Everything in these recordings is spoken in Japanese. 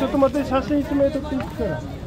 ちょっと待って写真一枚撮っていくか？ら。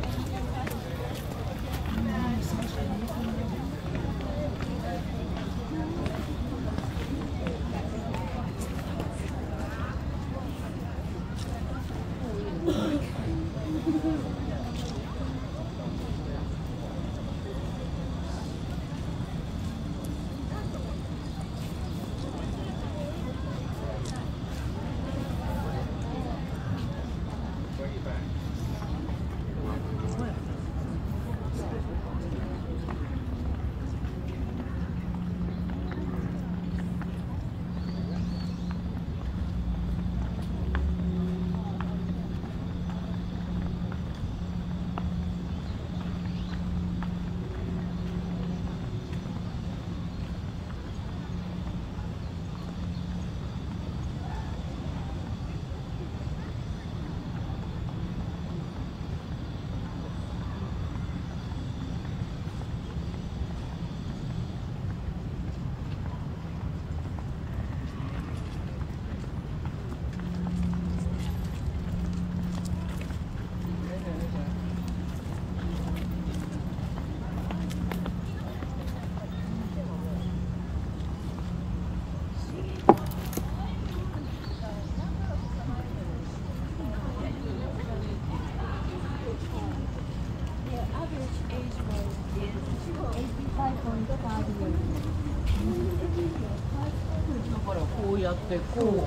对，故。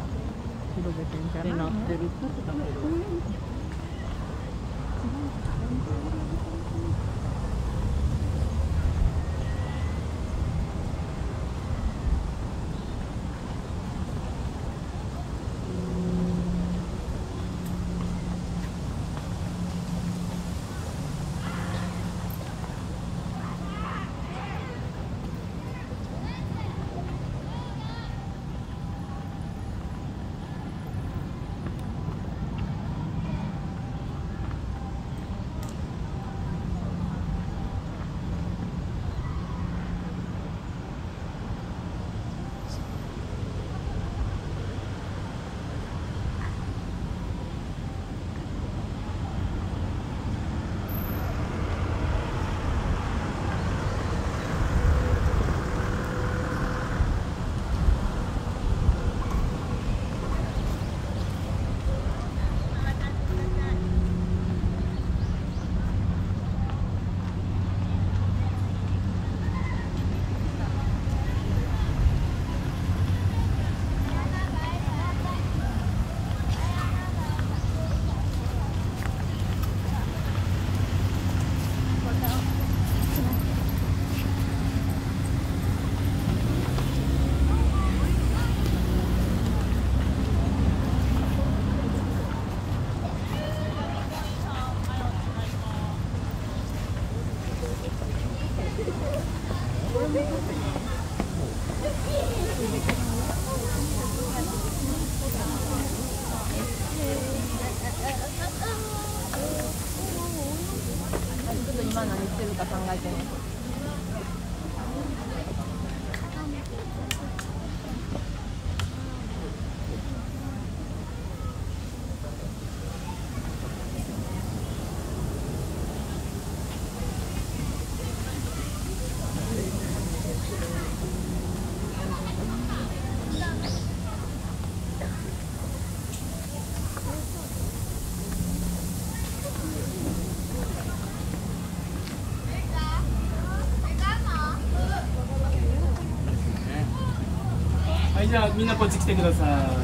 じゃあみんなこっち来てください。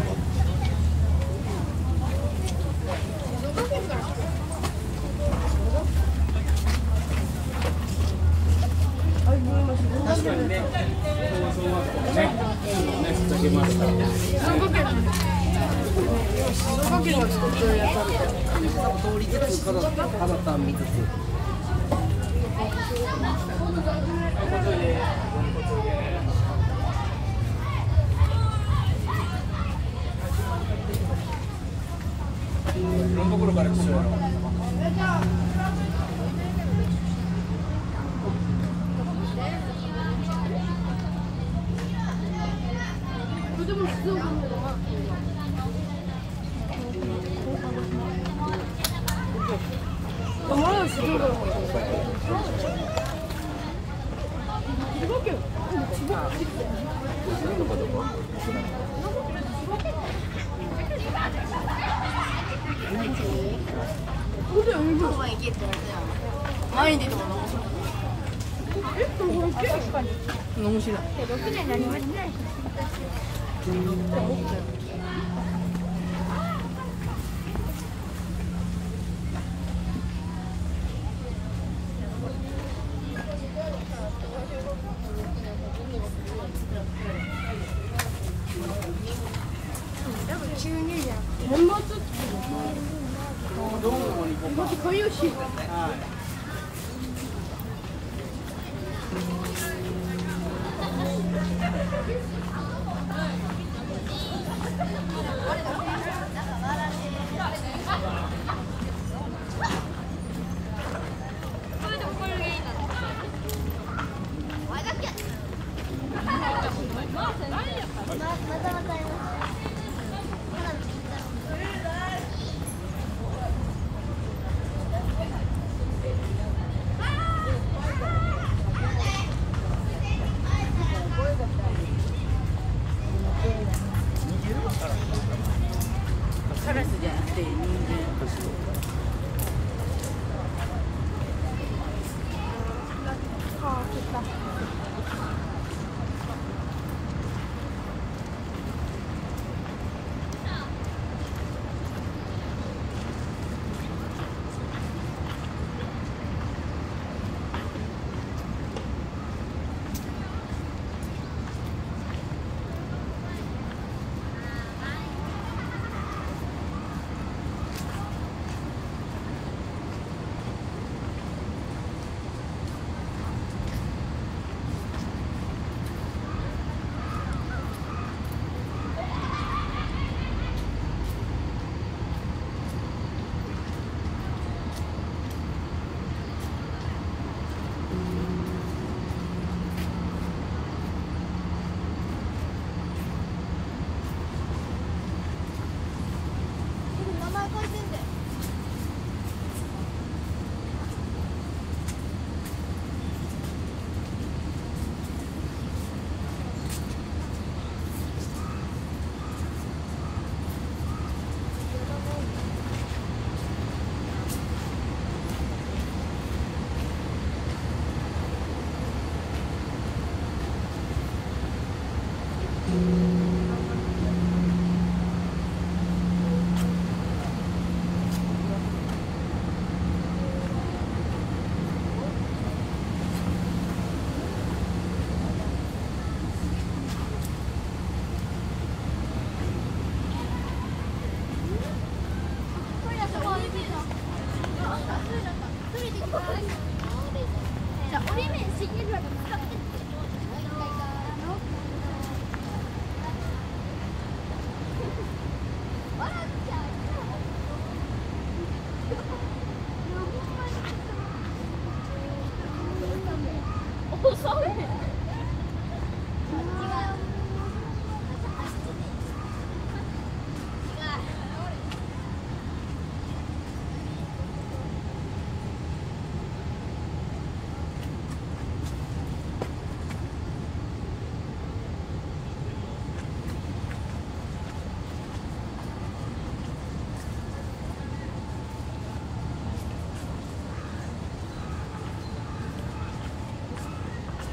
cute.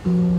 Mm-hmm.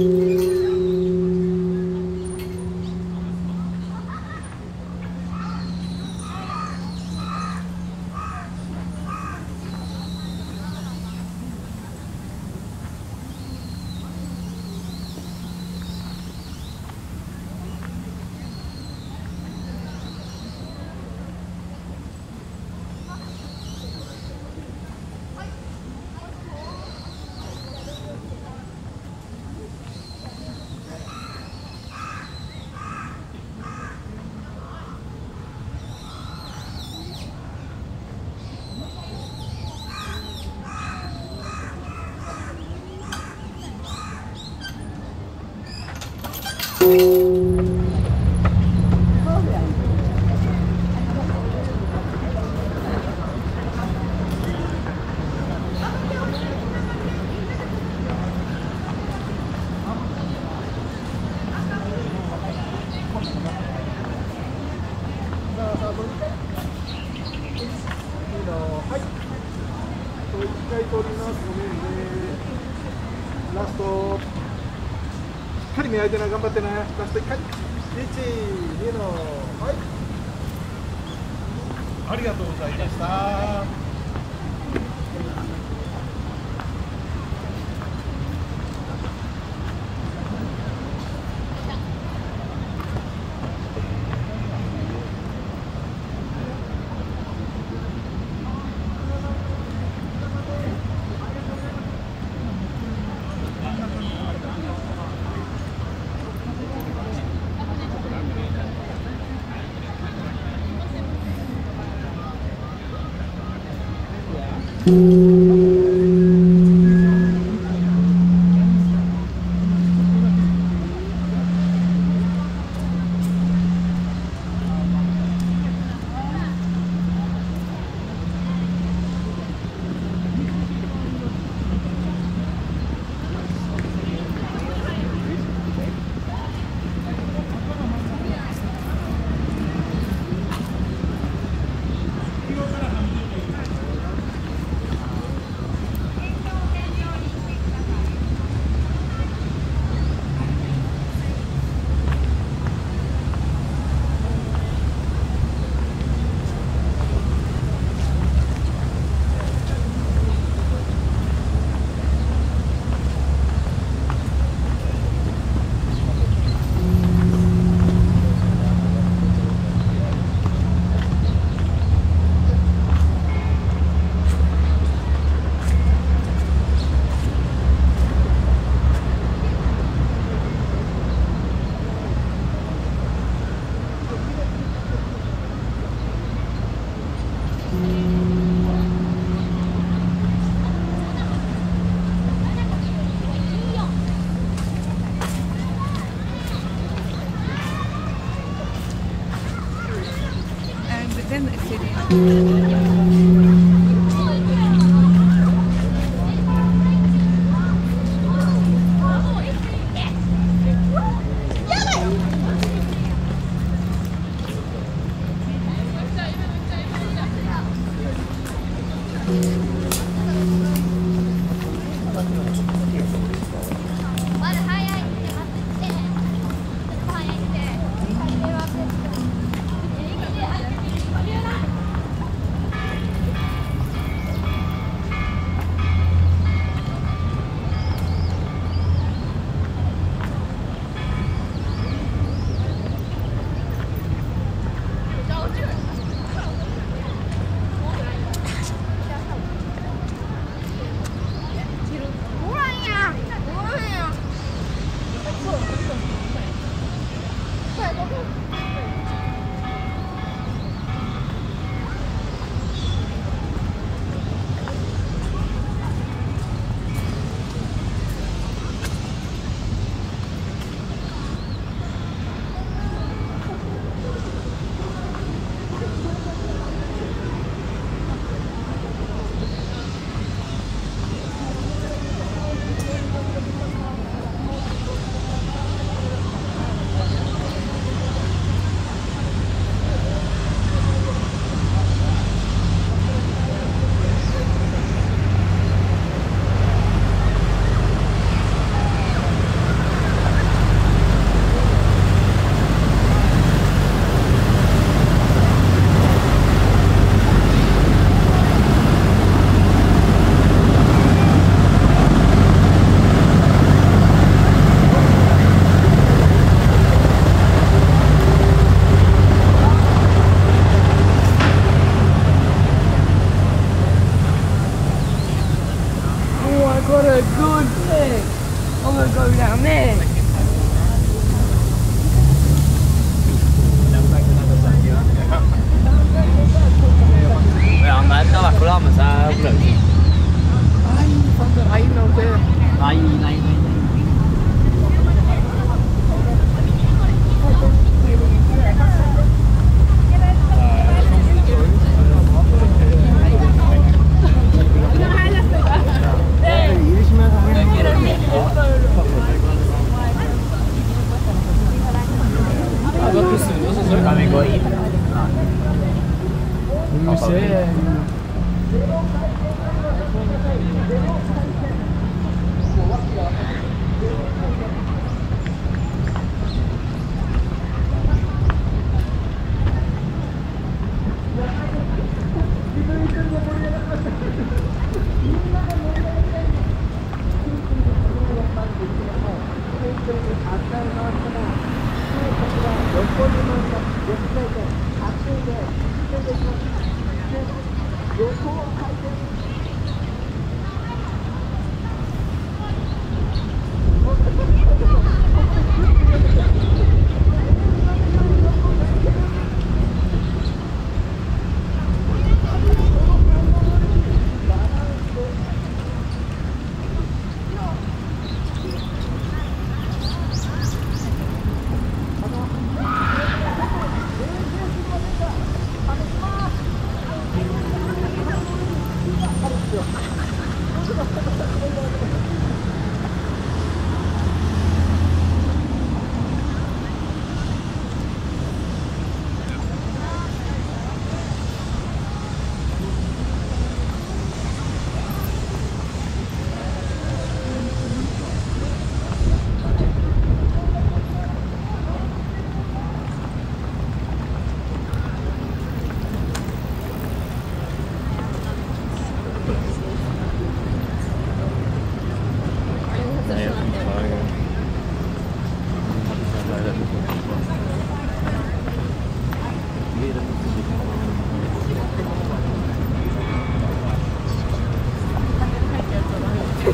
Ganpati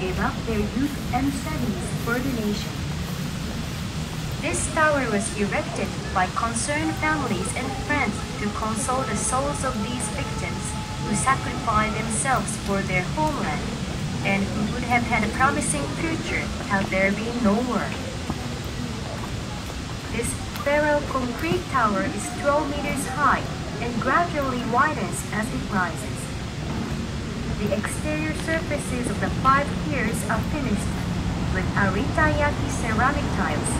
gave up their youth and studies for the nation. This tower was erected by concerned families and friends to console the souls of these victims who sacrificed themselves for their homeland and who would have had a promising future had there been no war. This feral concrete tower is 12 meters high and gradually widens as it rises. The exterior surfaces of the five piers are finished with aritayaki ceramic tiles.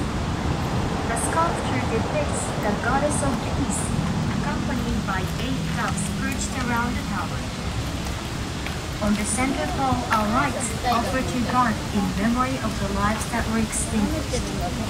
The sculpture depicts the goddess of peace, accompanied by eight doves perched around the tower. On the center pole are rites offered to God in memory of the lives that were extinguished.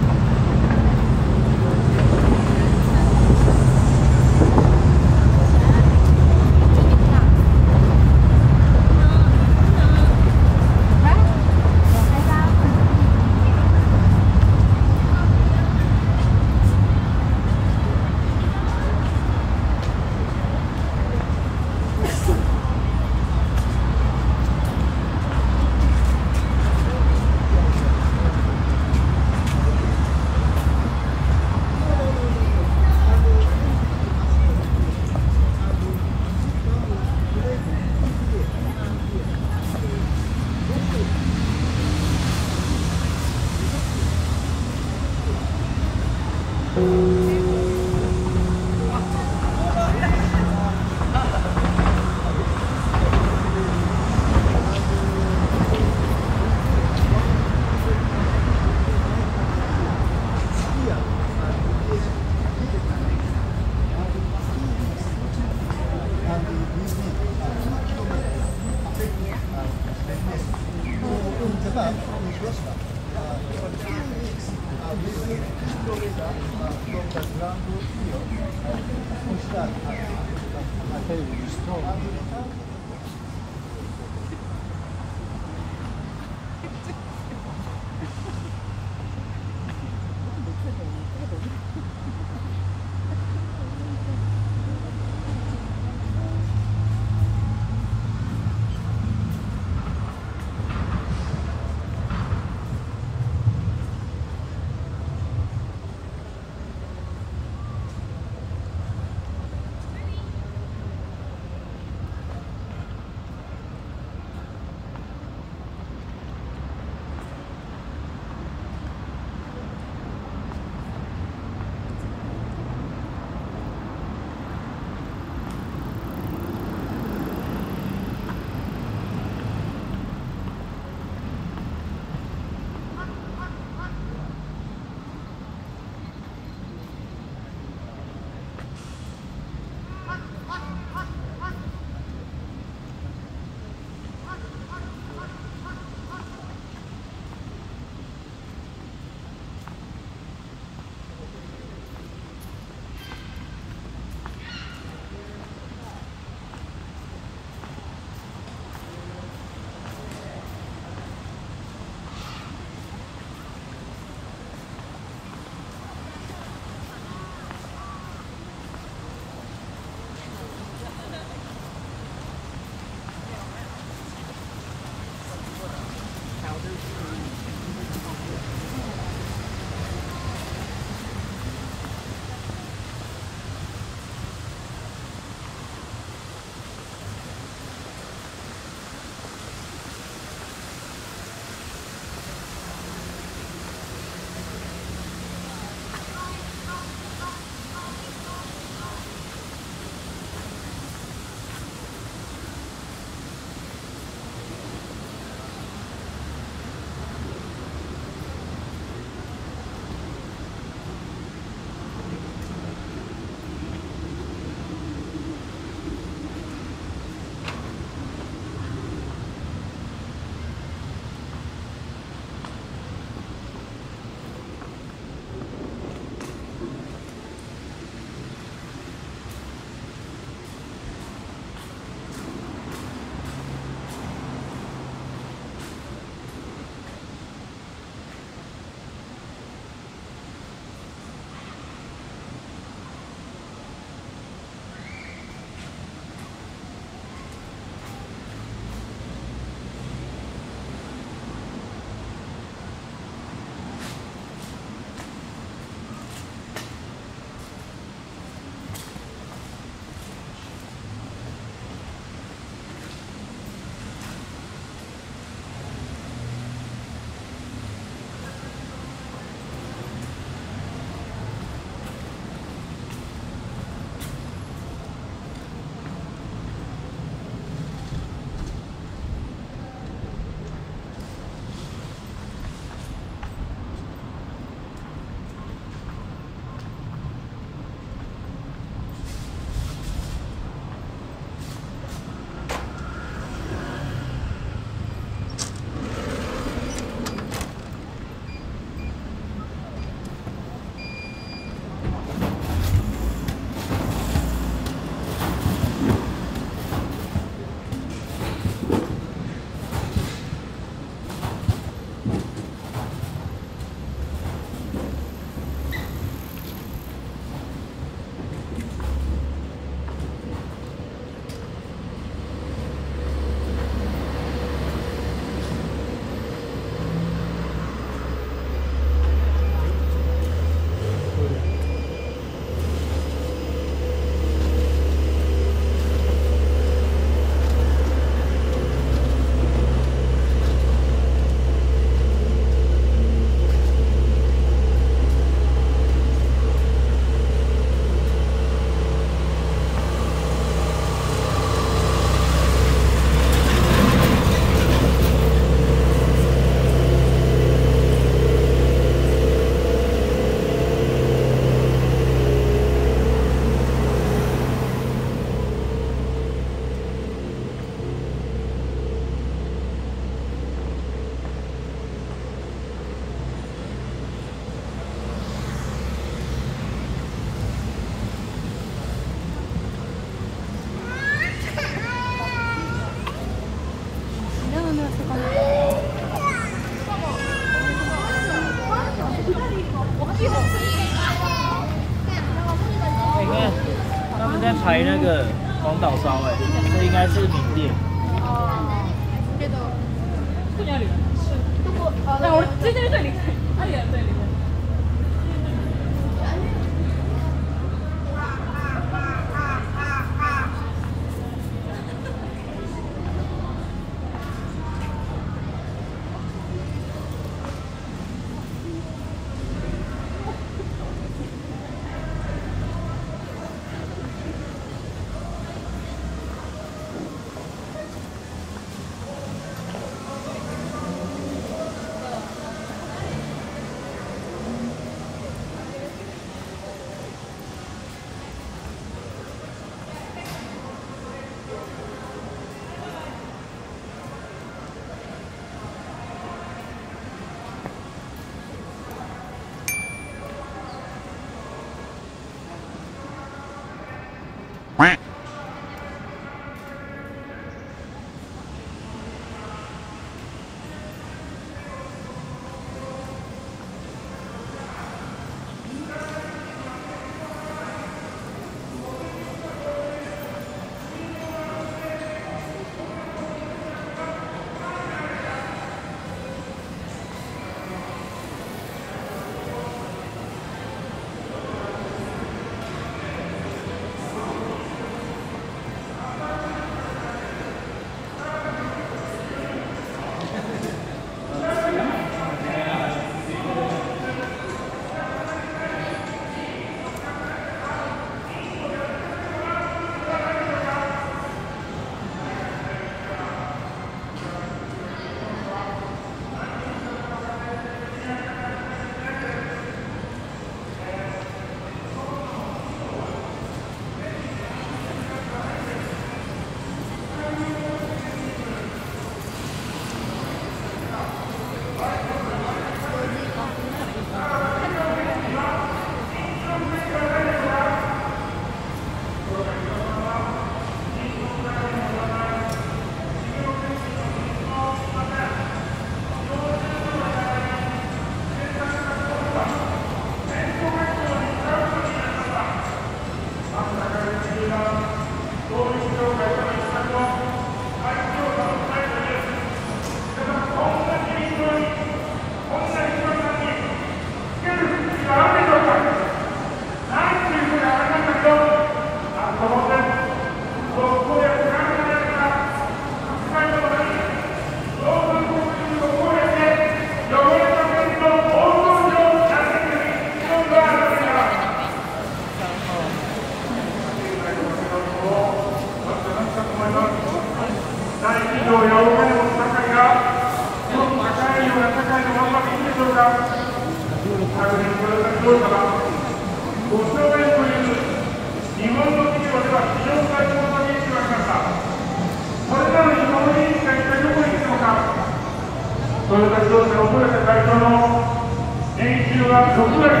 futura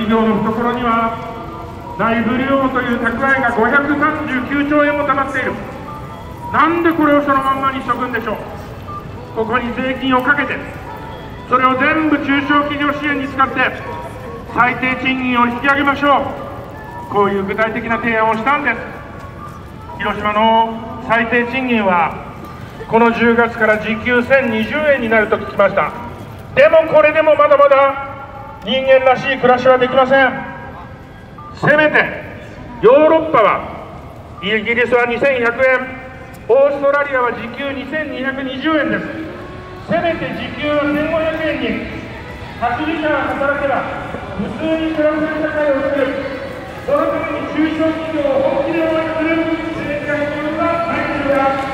企業の懐には内部留保という蓄えが539兆円も溜まっている。なんでこれをそのまんまにしとくんでしょう？ここに税金をかけてそれを全部中小企業支援に使って最低賃金を引き上げましょう。こういう具体的な提案をしたんです。広島の最低賃金はこの10月から時給1020円になると聞きました。でもこれでもまだまだ人間らしい暮らしはできません。せめてヨーロッパはイギリスは2100円オーストラリアは時給2220円です。せめて時給は1500円に8時間働けば普通に暮らせる社会を作る。そのために中小企業を本気で応援する。政治家必要がないので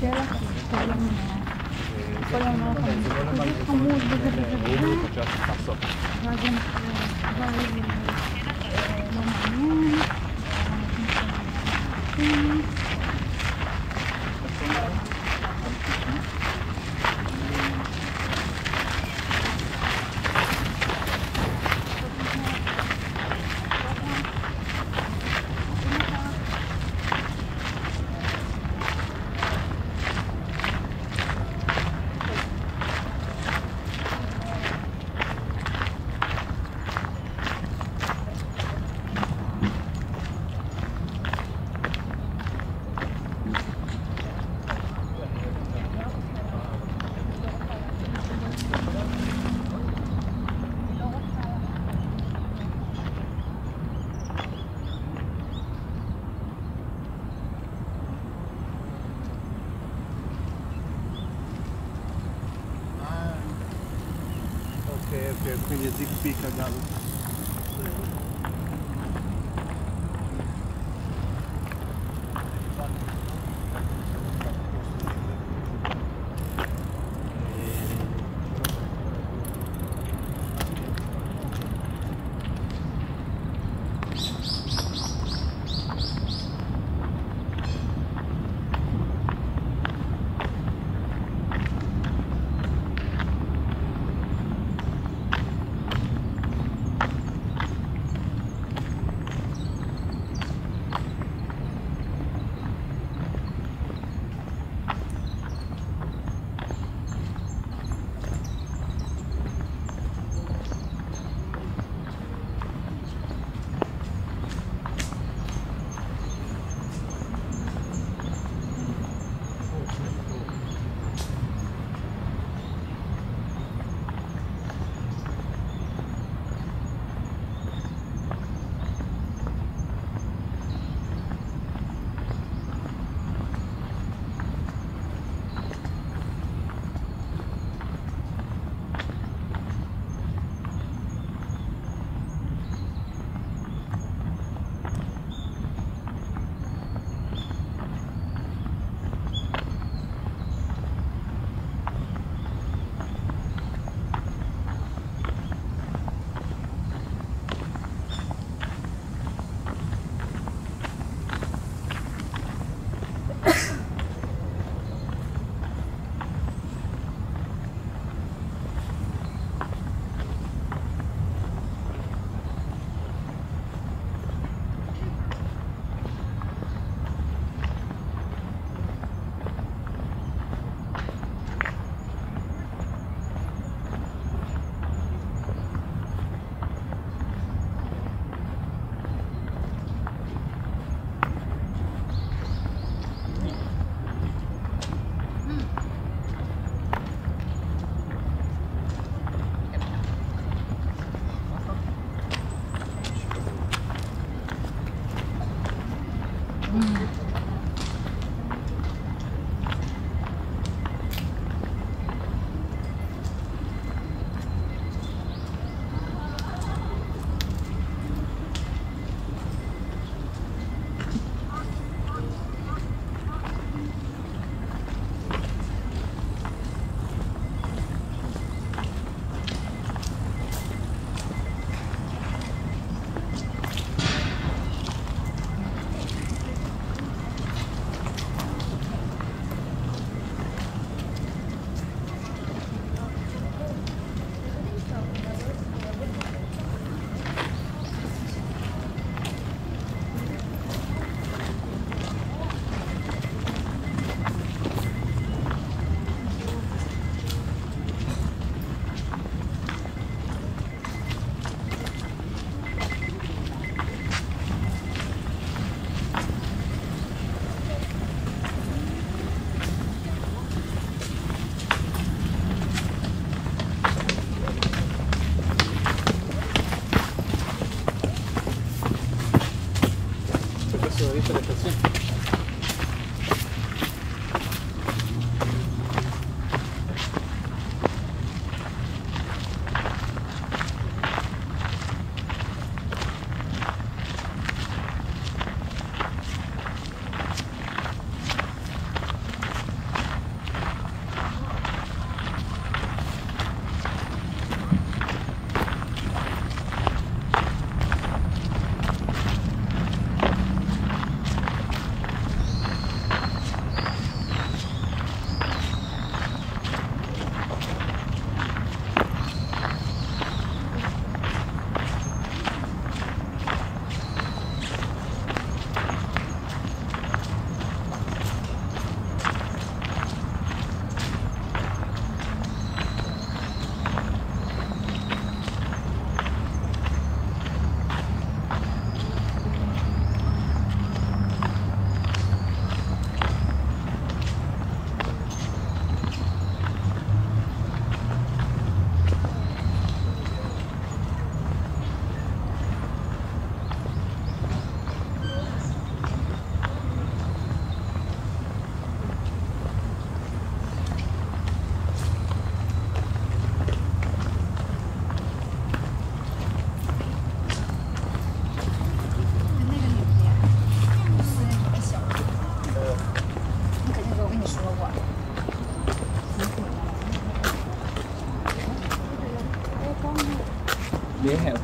全 Colonna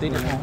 Tí.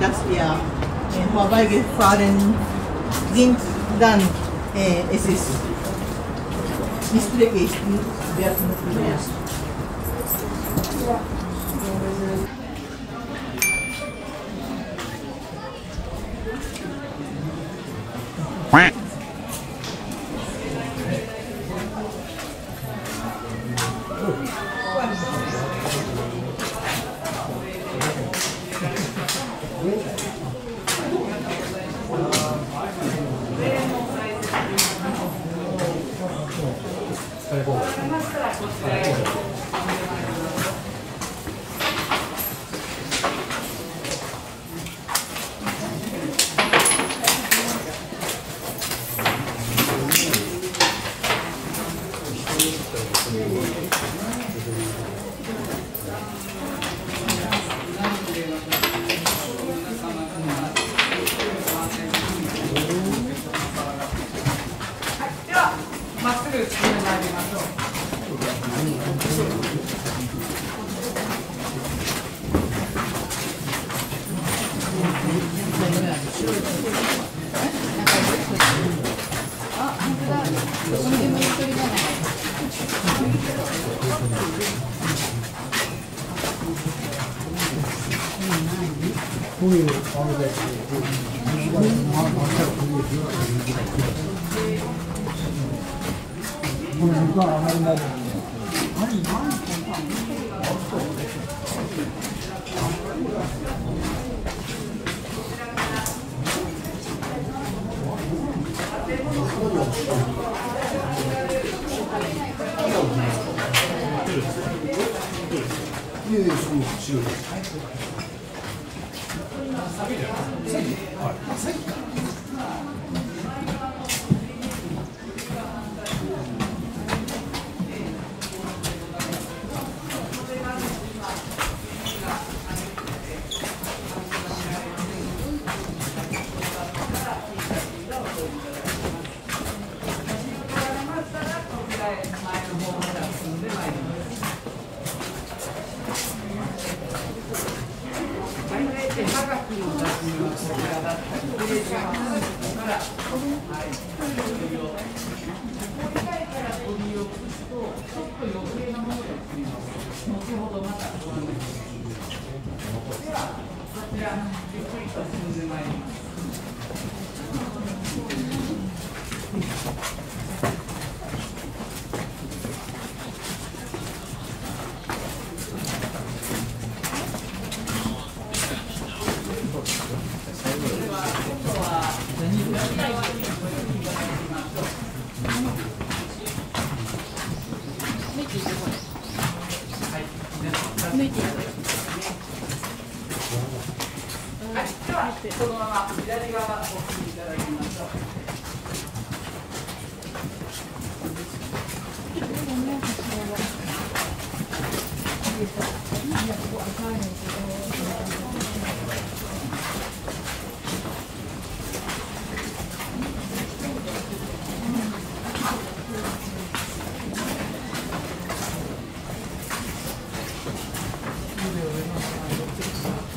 dass wir äh, vorbeigefahren sind, dann äh, es ist nicht dreckig.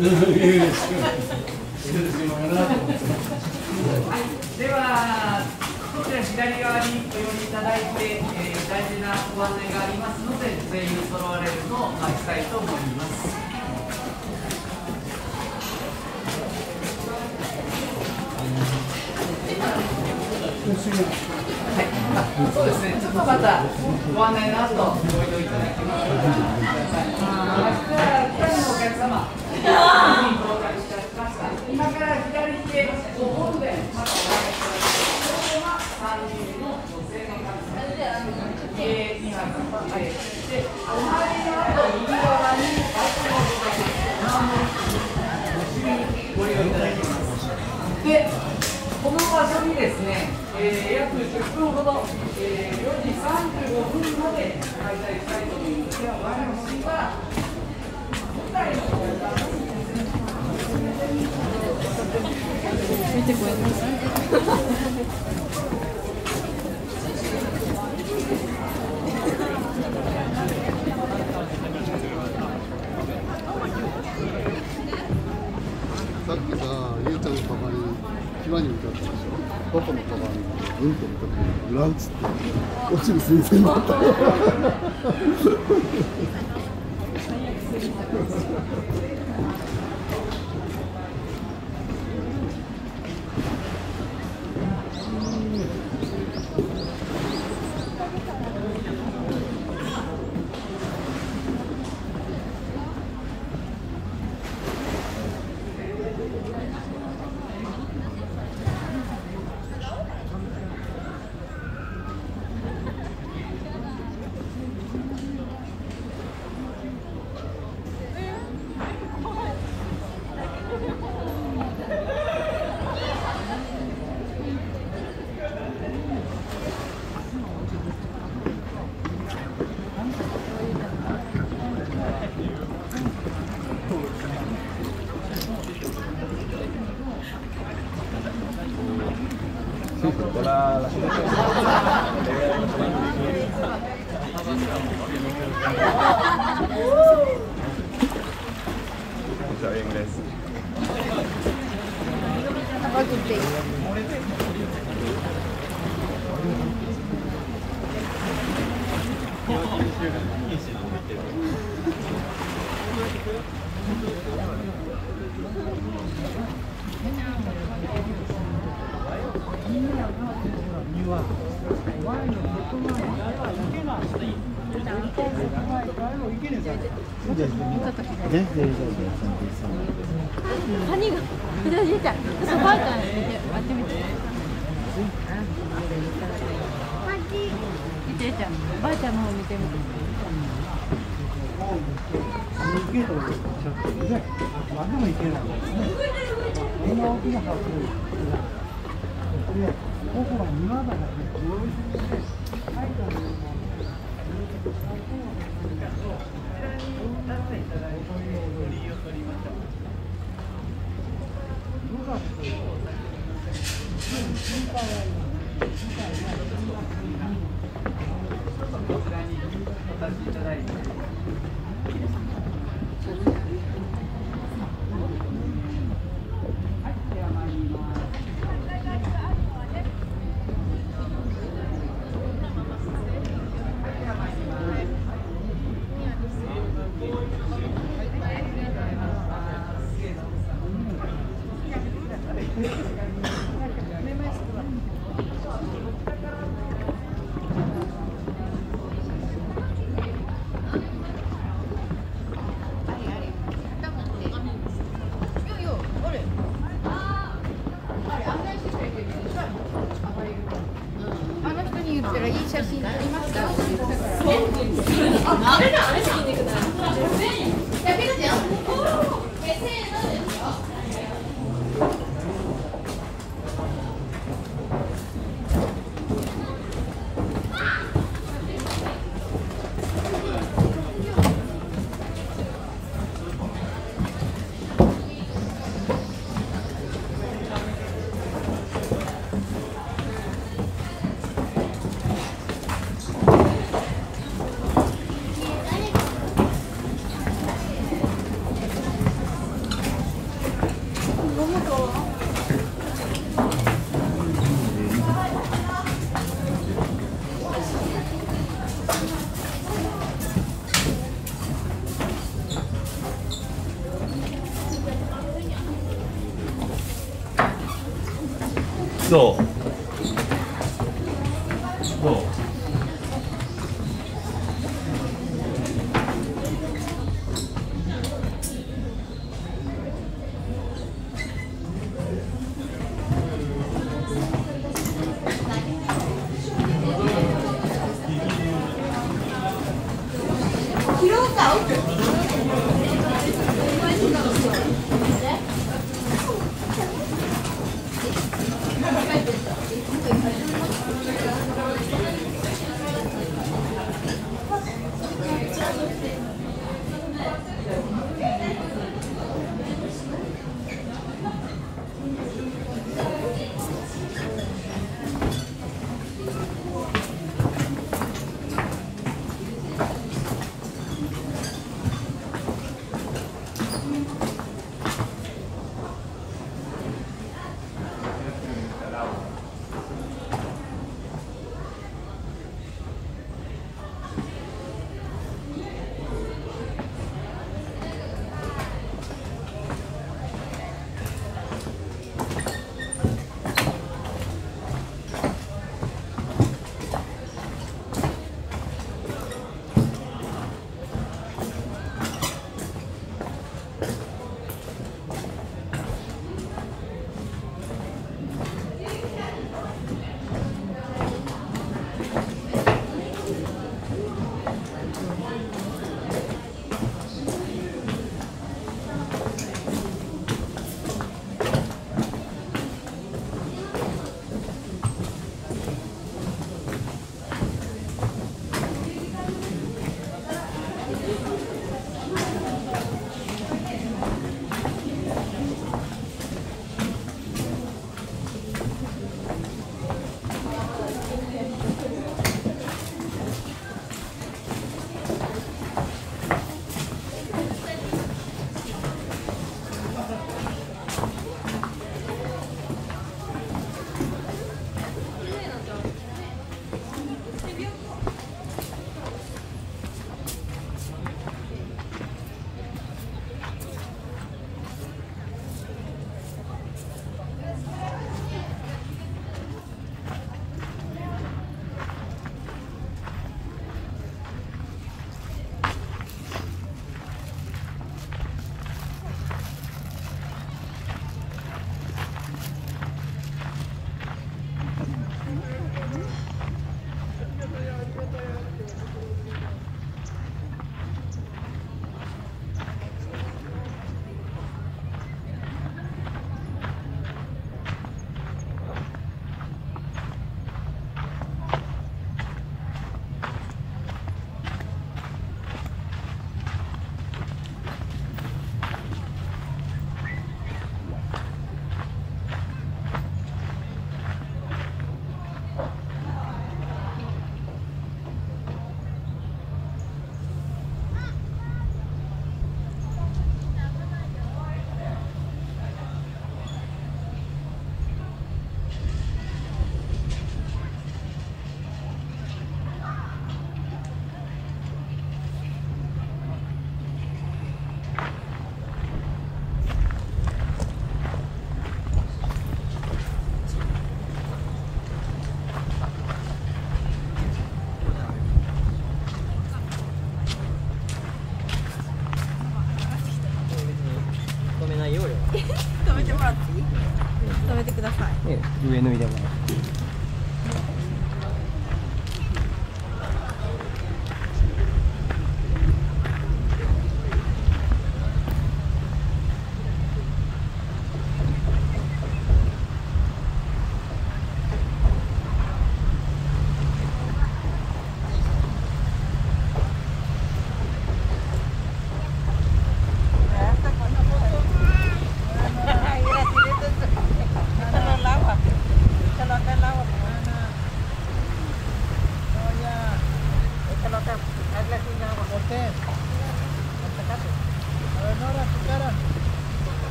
よろしくお願いします。そう。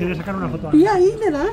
メガネない ¿Quieres sacar una foto? いやいいんじゃな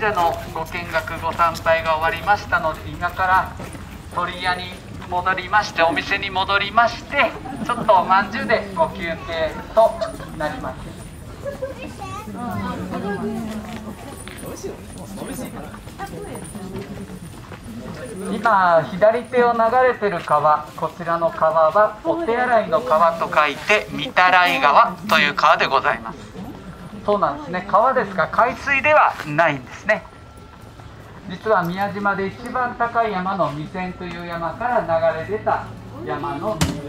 社のご見学ご参拝が終わりましたので今から鳥屋に戻りましてお店に戻りましてちょっとおまんじゅうでご休憩となります。今左手を流れてる川こちらの川はお手洗いの川と書いて御たらい川という川でございます。そうなんですね。川ですが海水ではないんですね。実は宮島で一番高い山の未線という山から流れ出た山の水。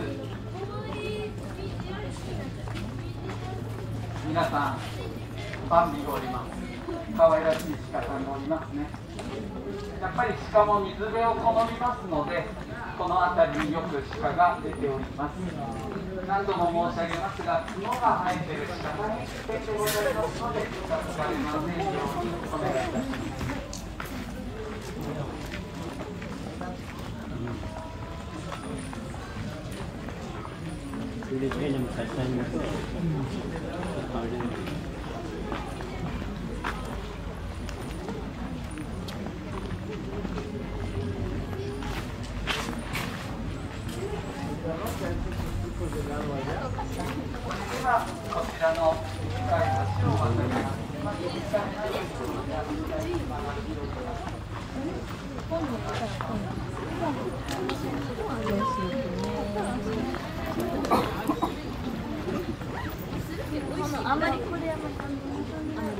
皆さんバンビがおります。可愛らしい鹿さんがおりますね。やっぱり鹿も水辺を好みますのでこの辺りによく鹿が出ております何度も申し上げますが角が生えてる鹿ございますので近づかれませんようにお願いいたします、も最初に。あんまりここであまり感動あんま。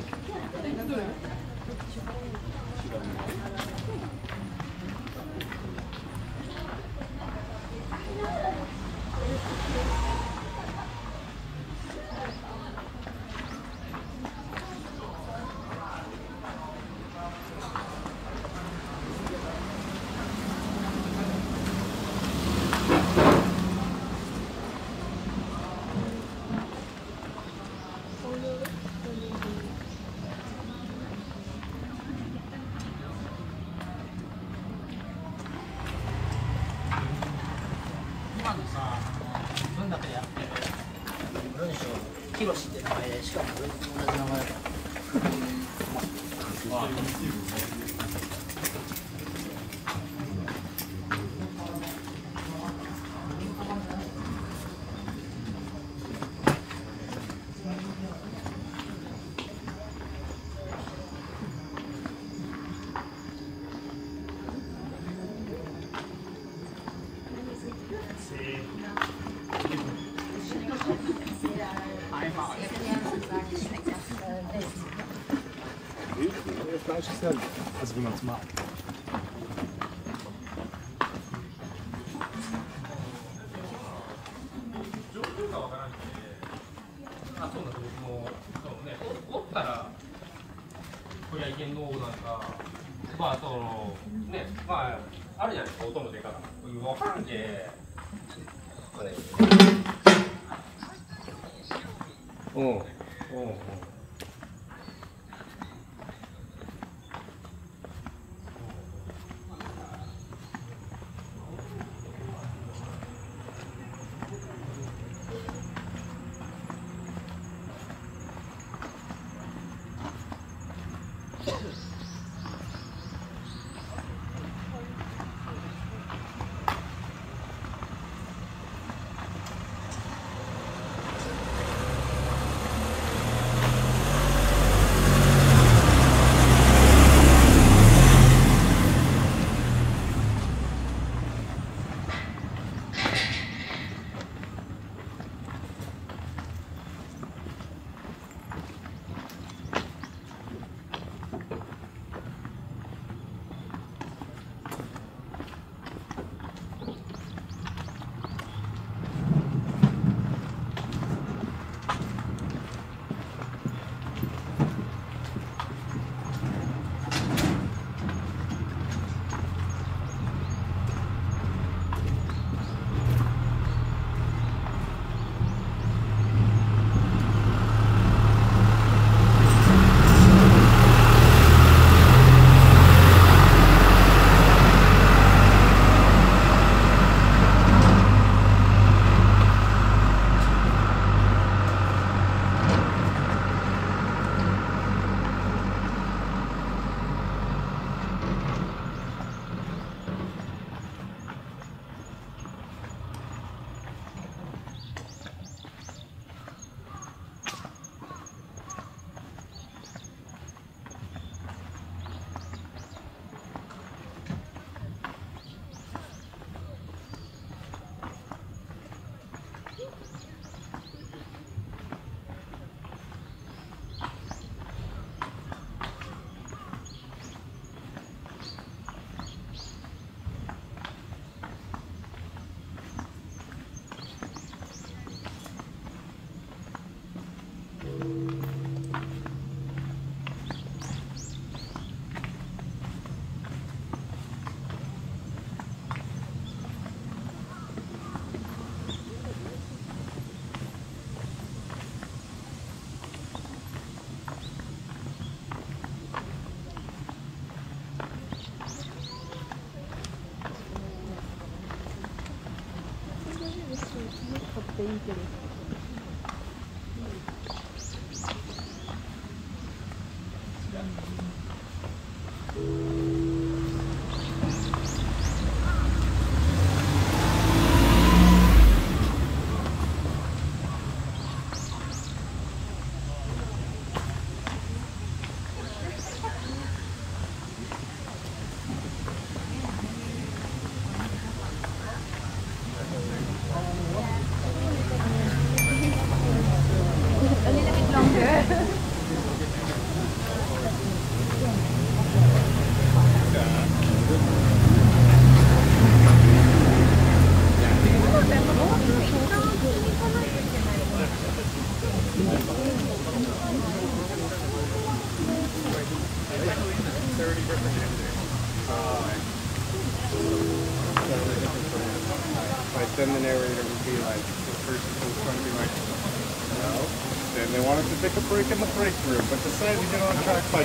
ますきますまあ。まあ、そのね、まあ、あるじゃないですか、音もでかく。分からんけ、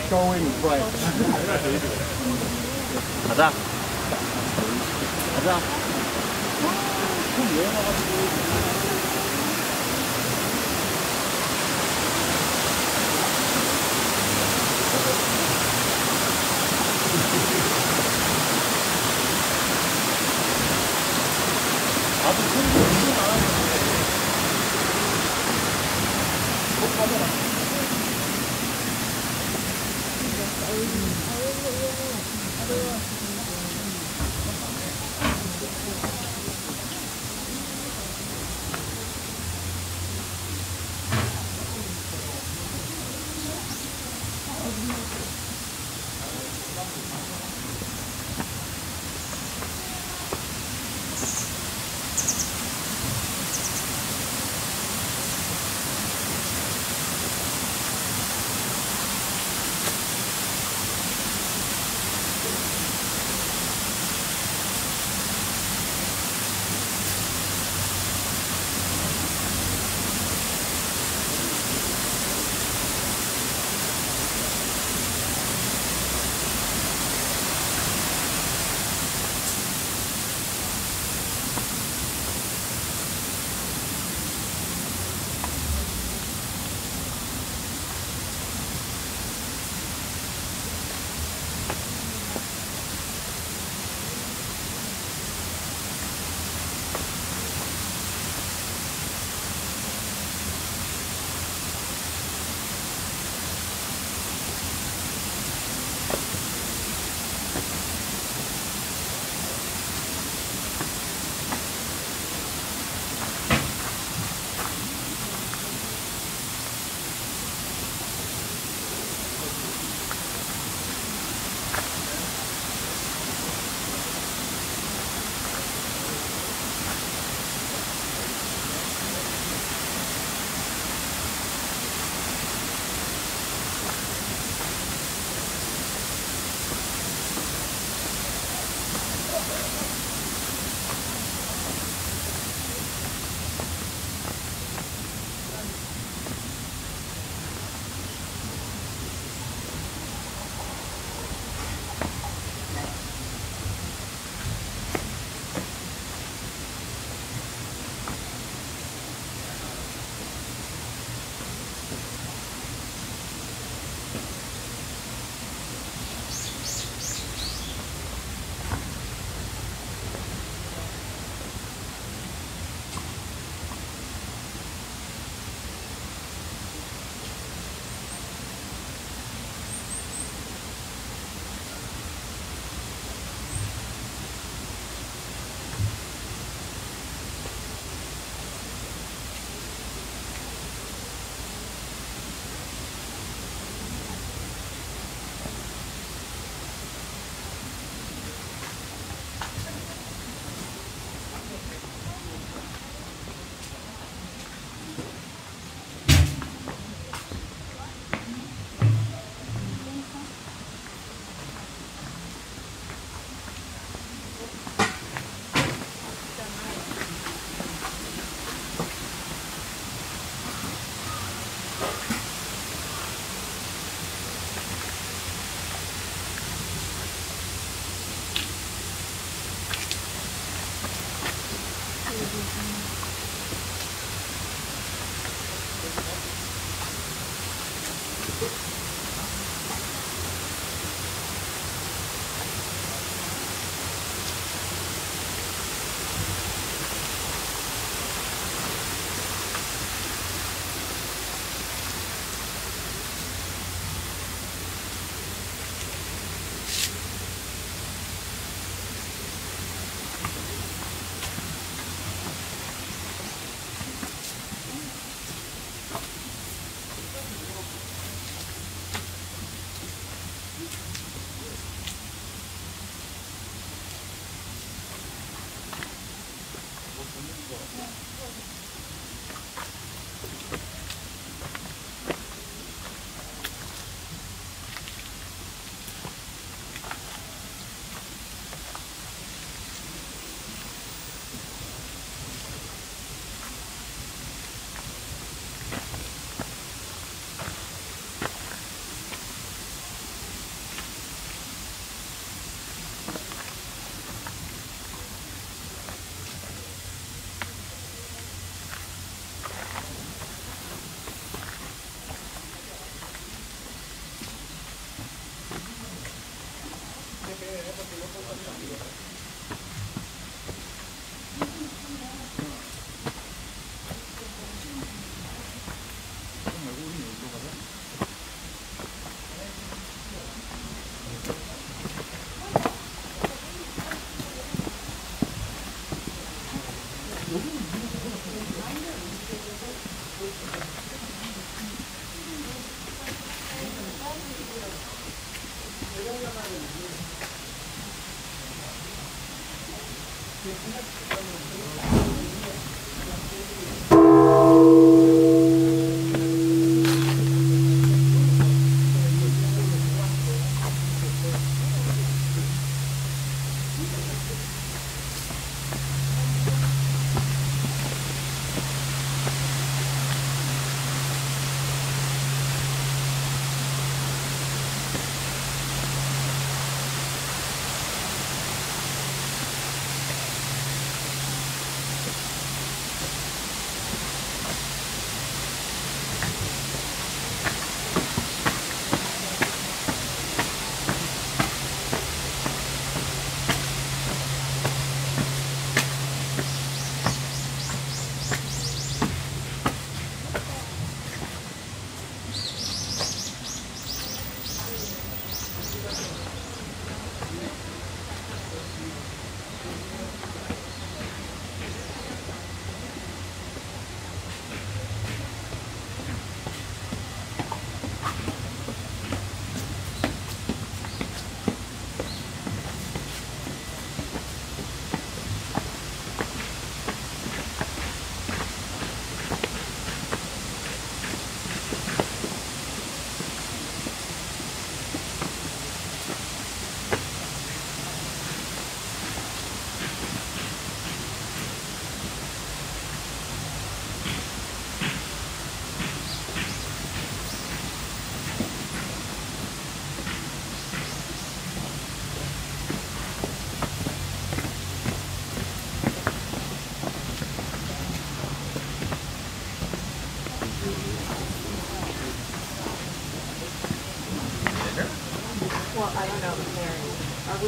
go in and pray.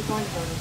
going to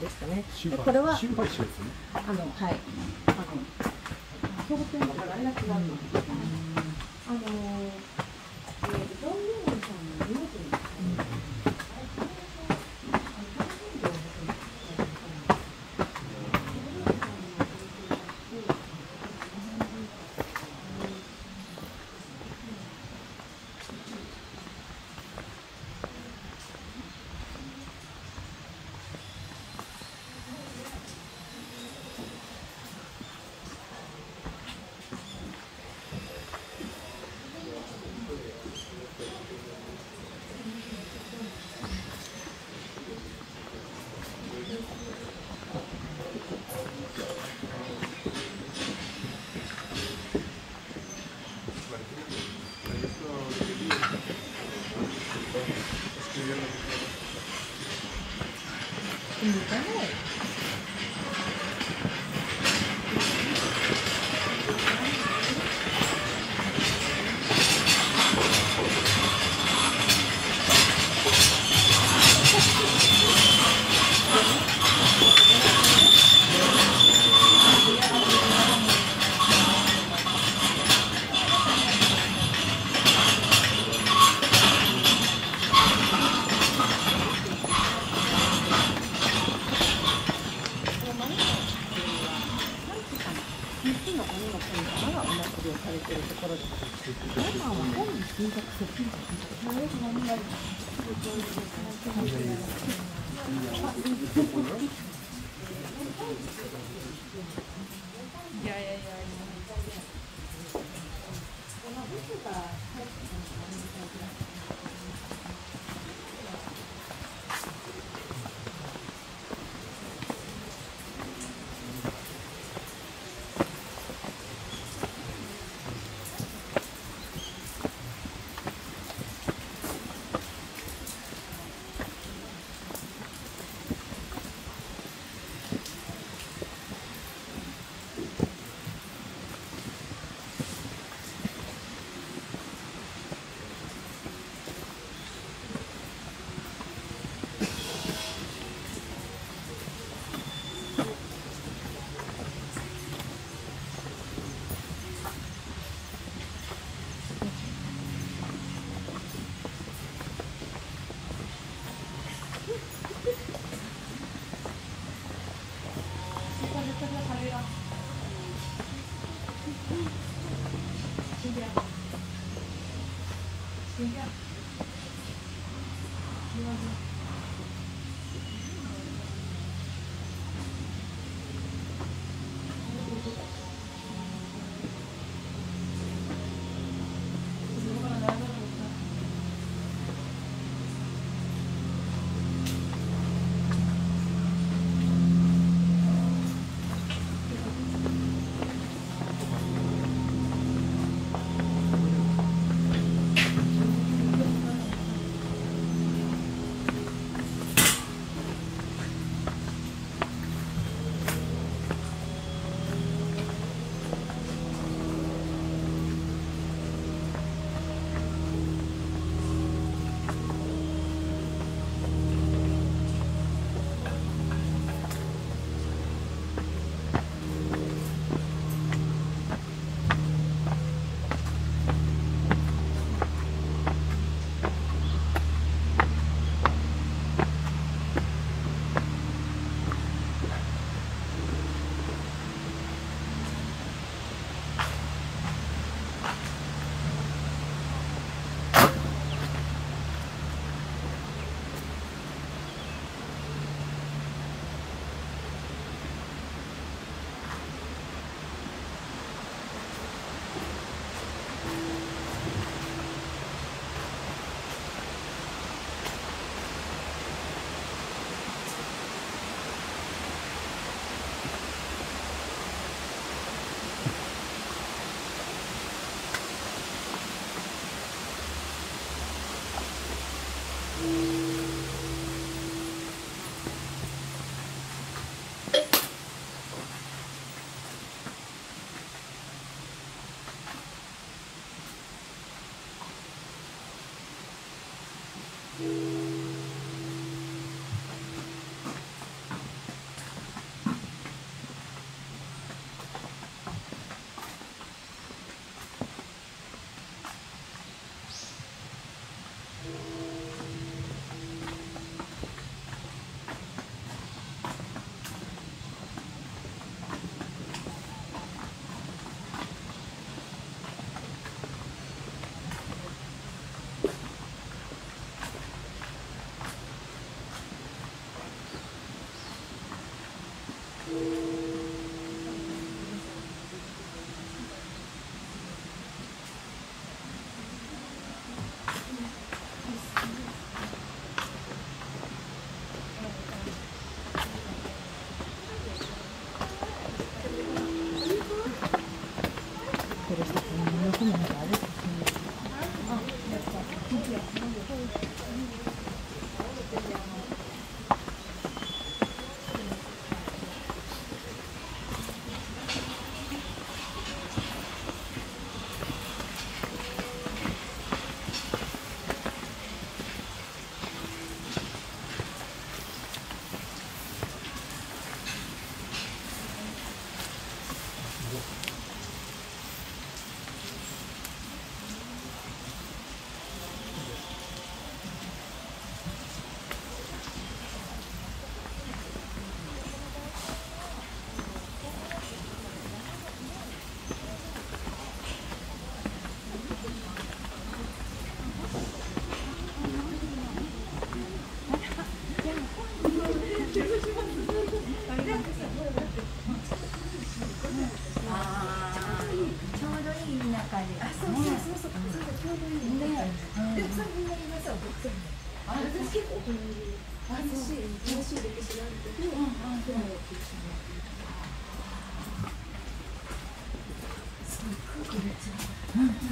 ですかね。でこれは、あの、はい。あの、当店とあれが違うの。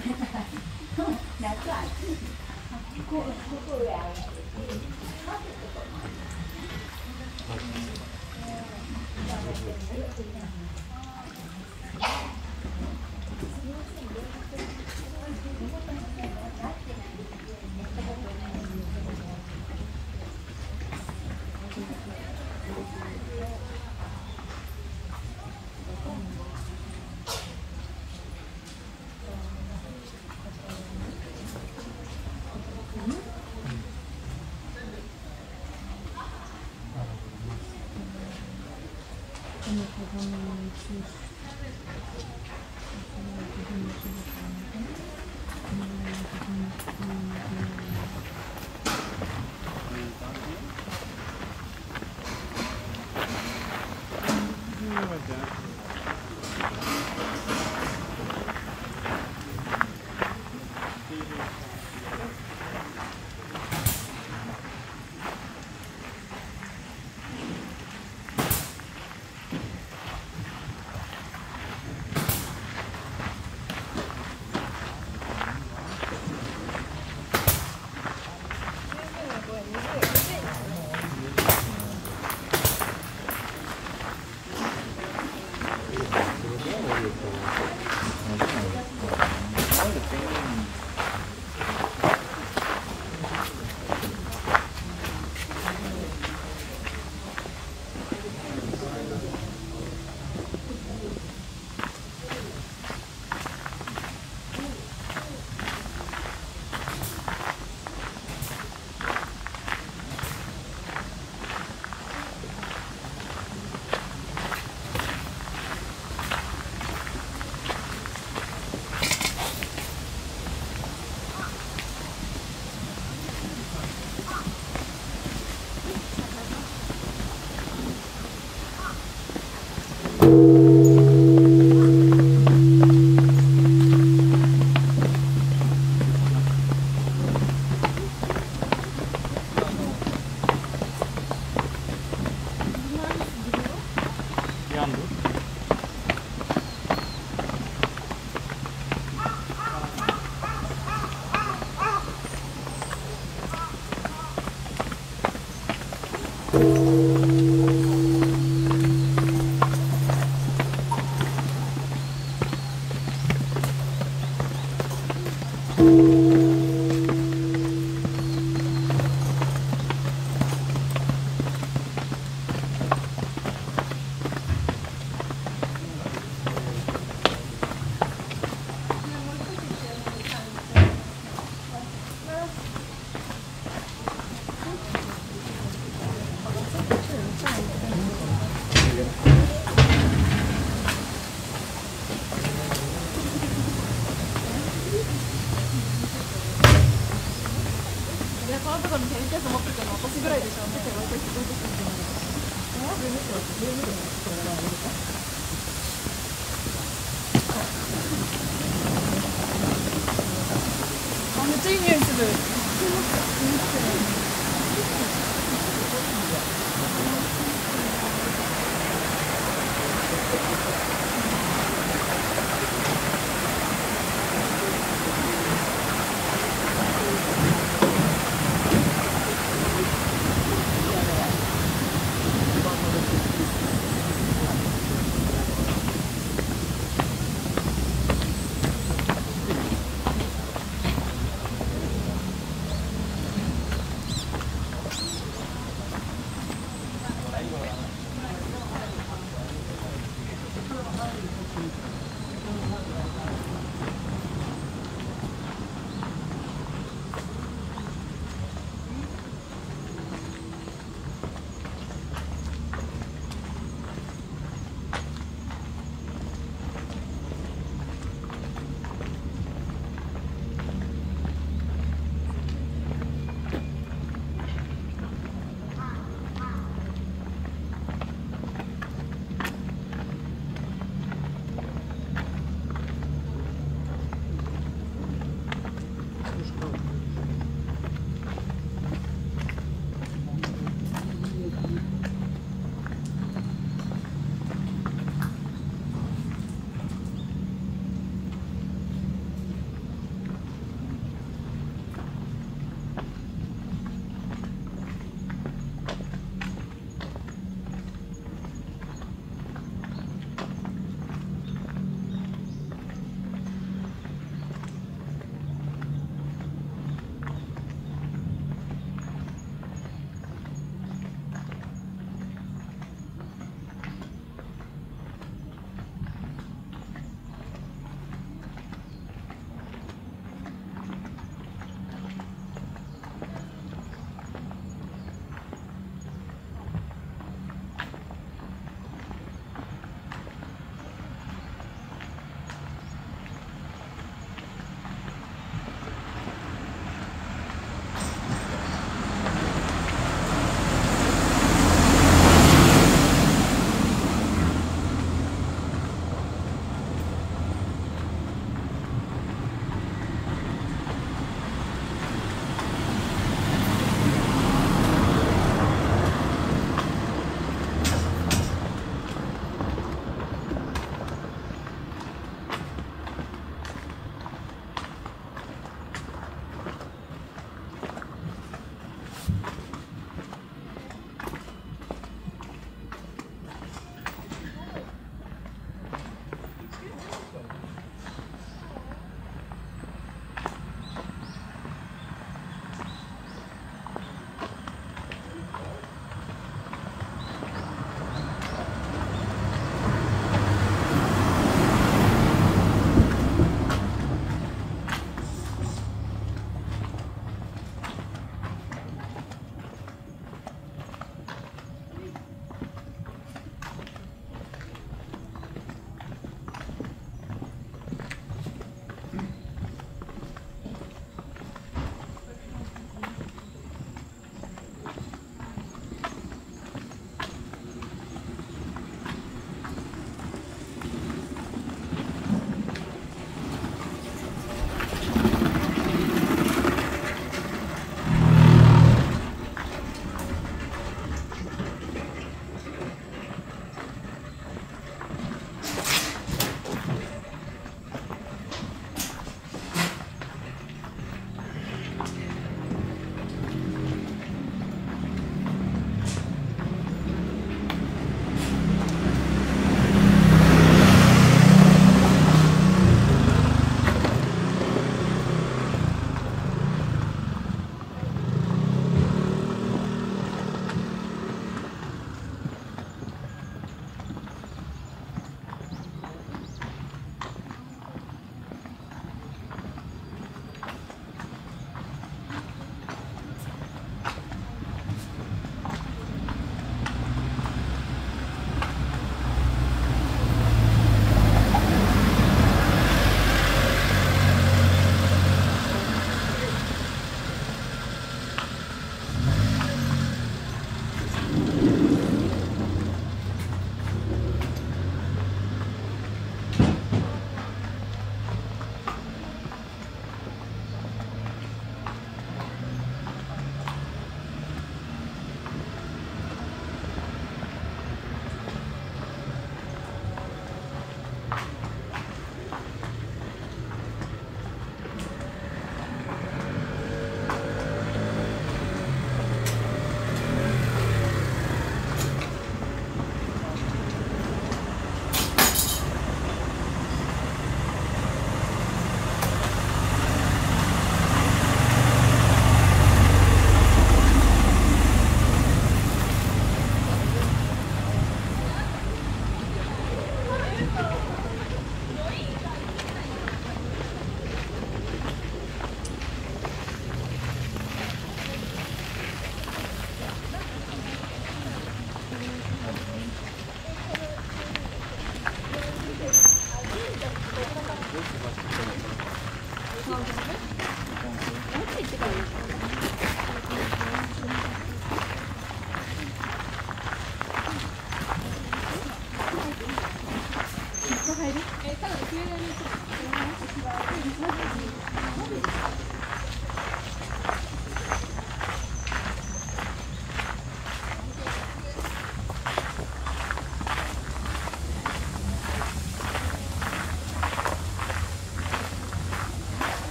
夏は暑い。こ。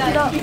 わし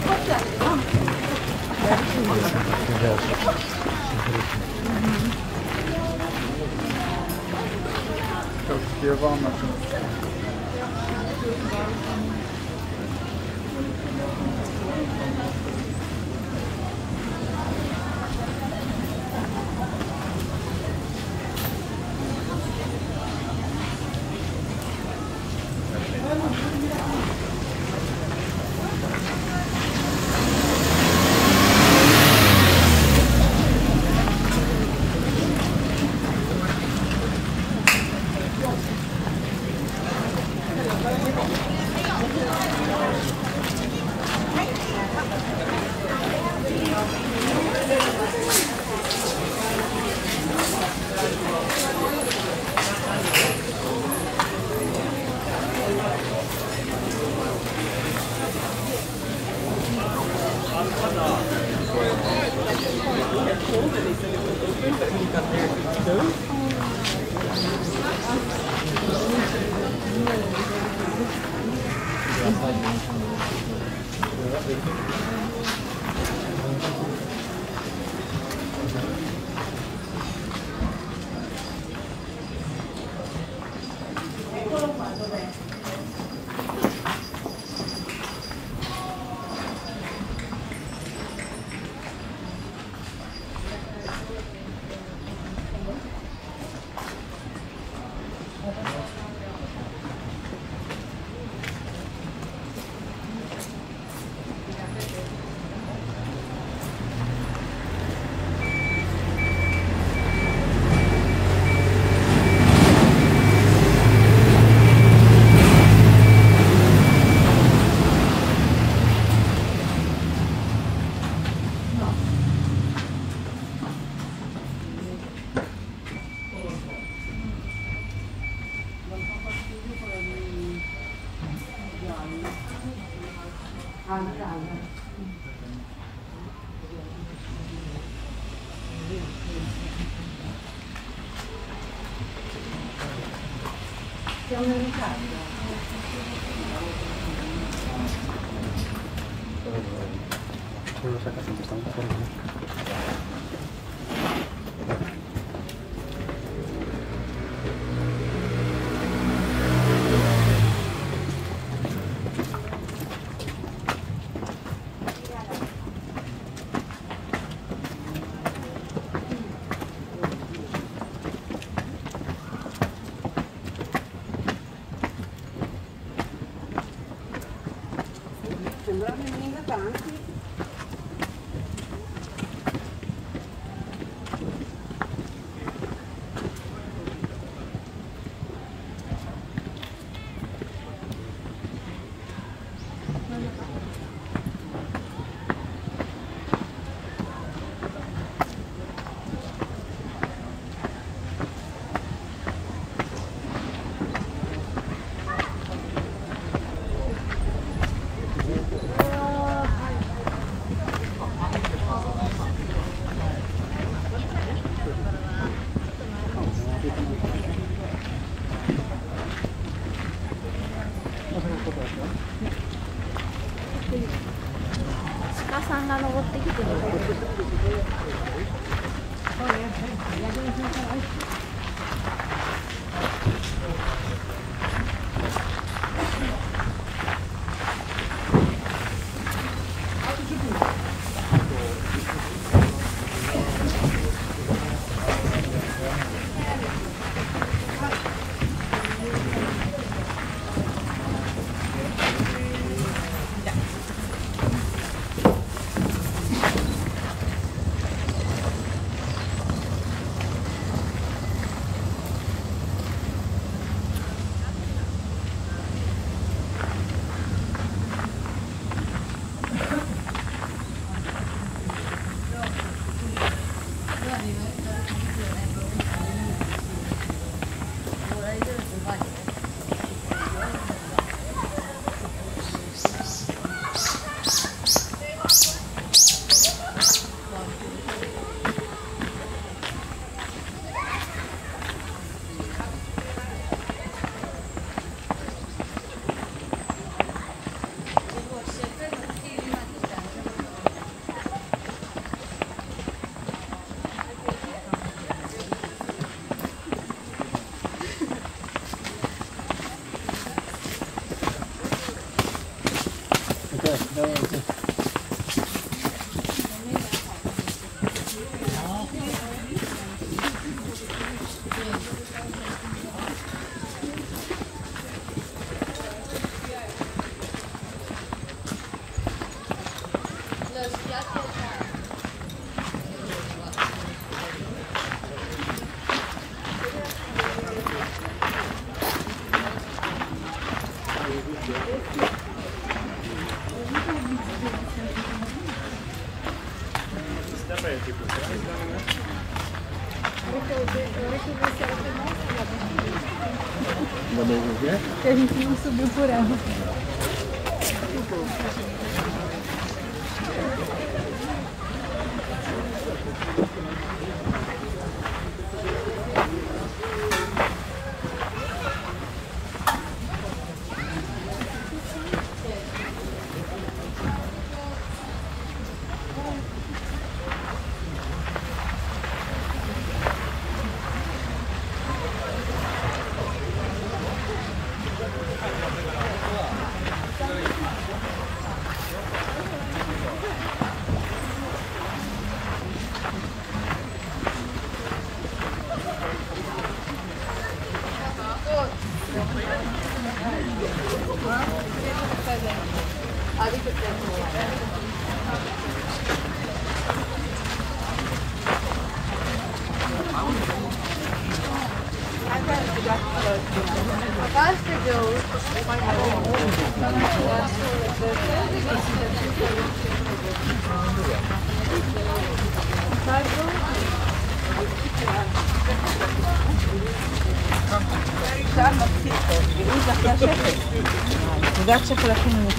Yes, no,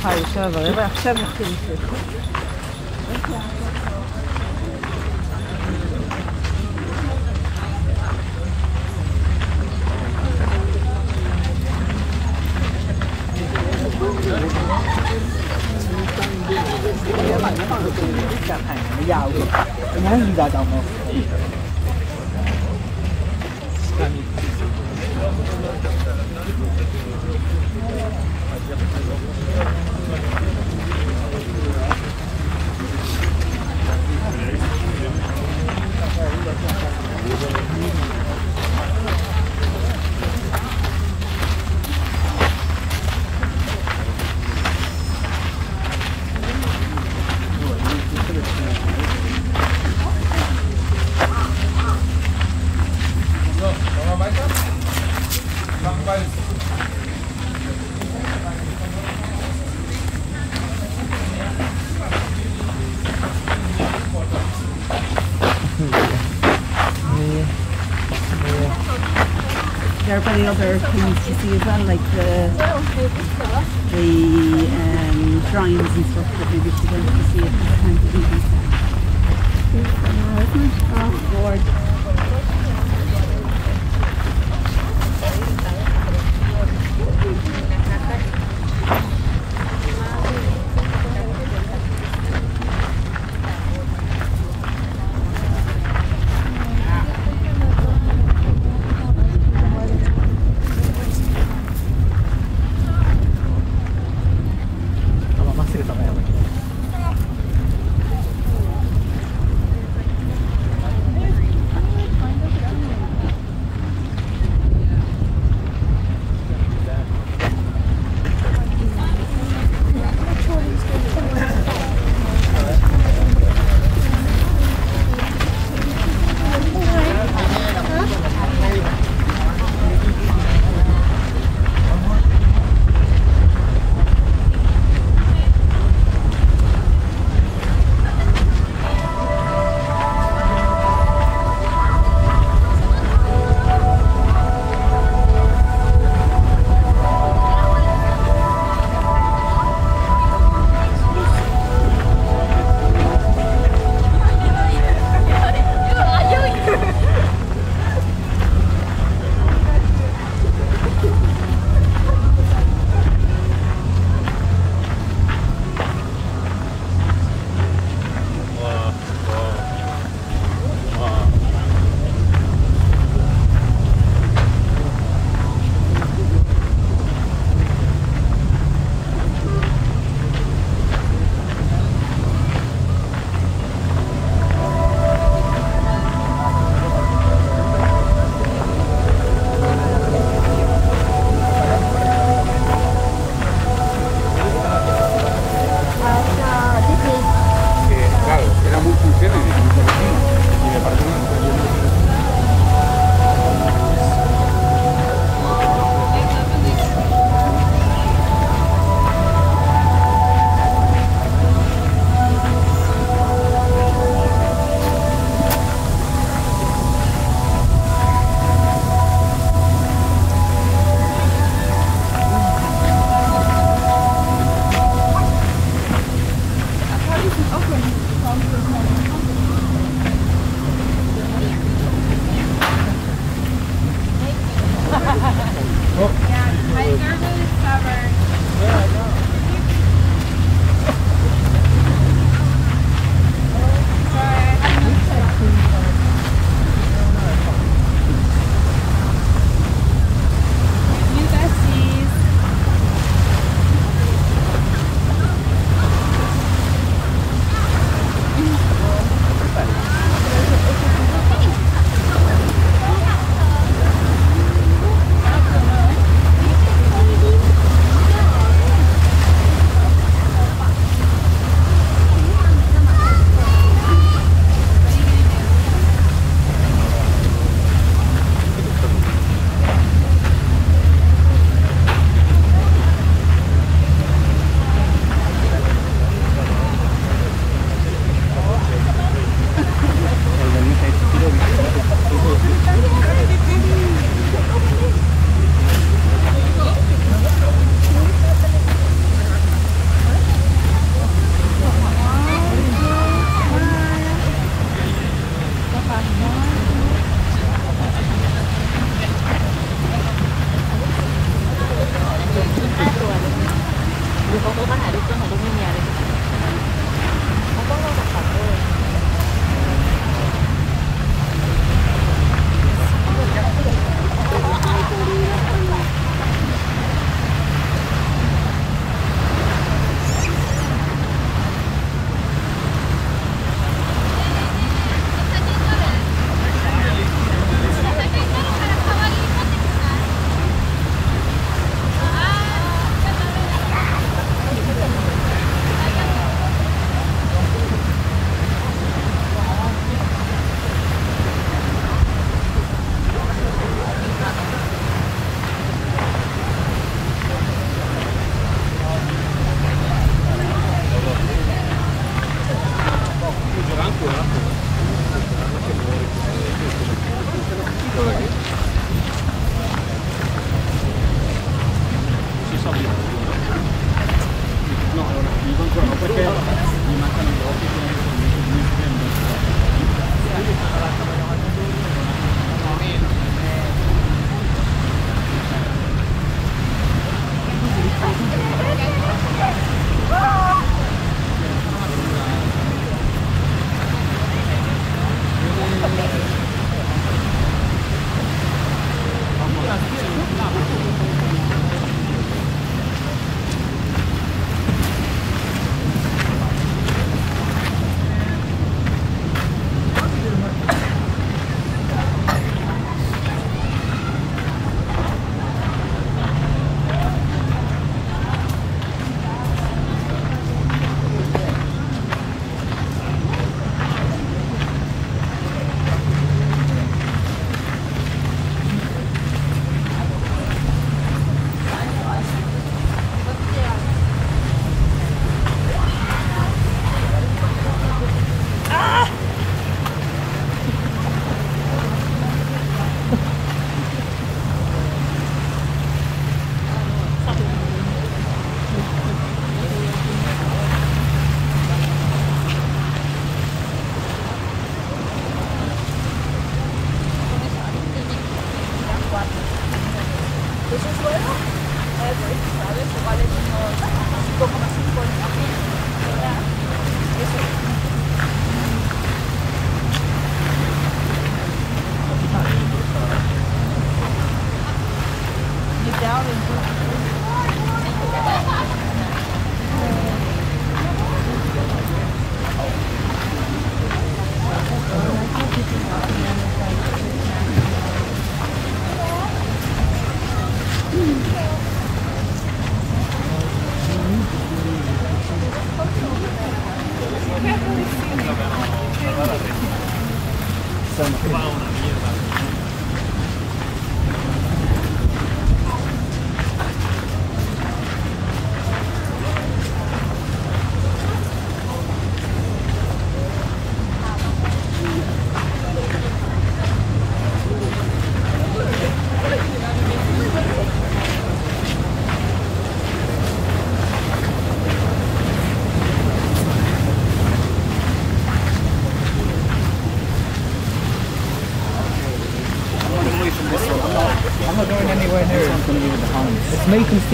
هاي شباب غير حساب مختلف the other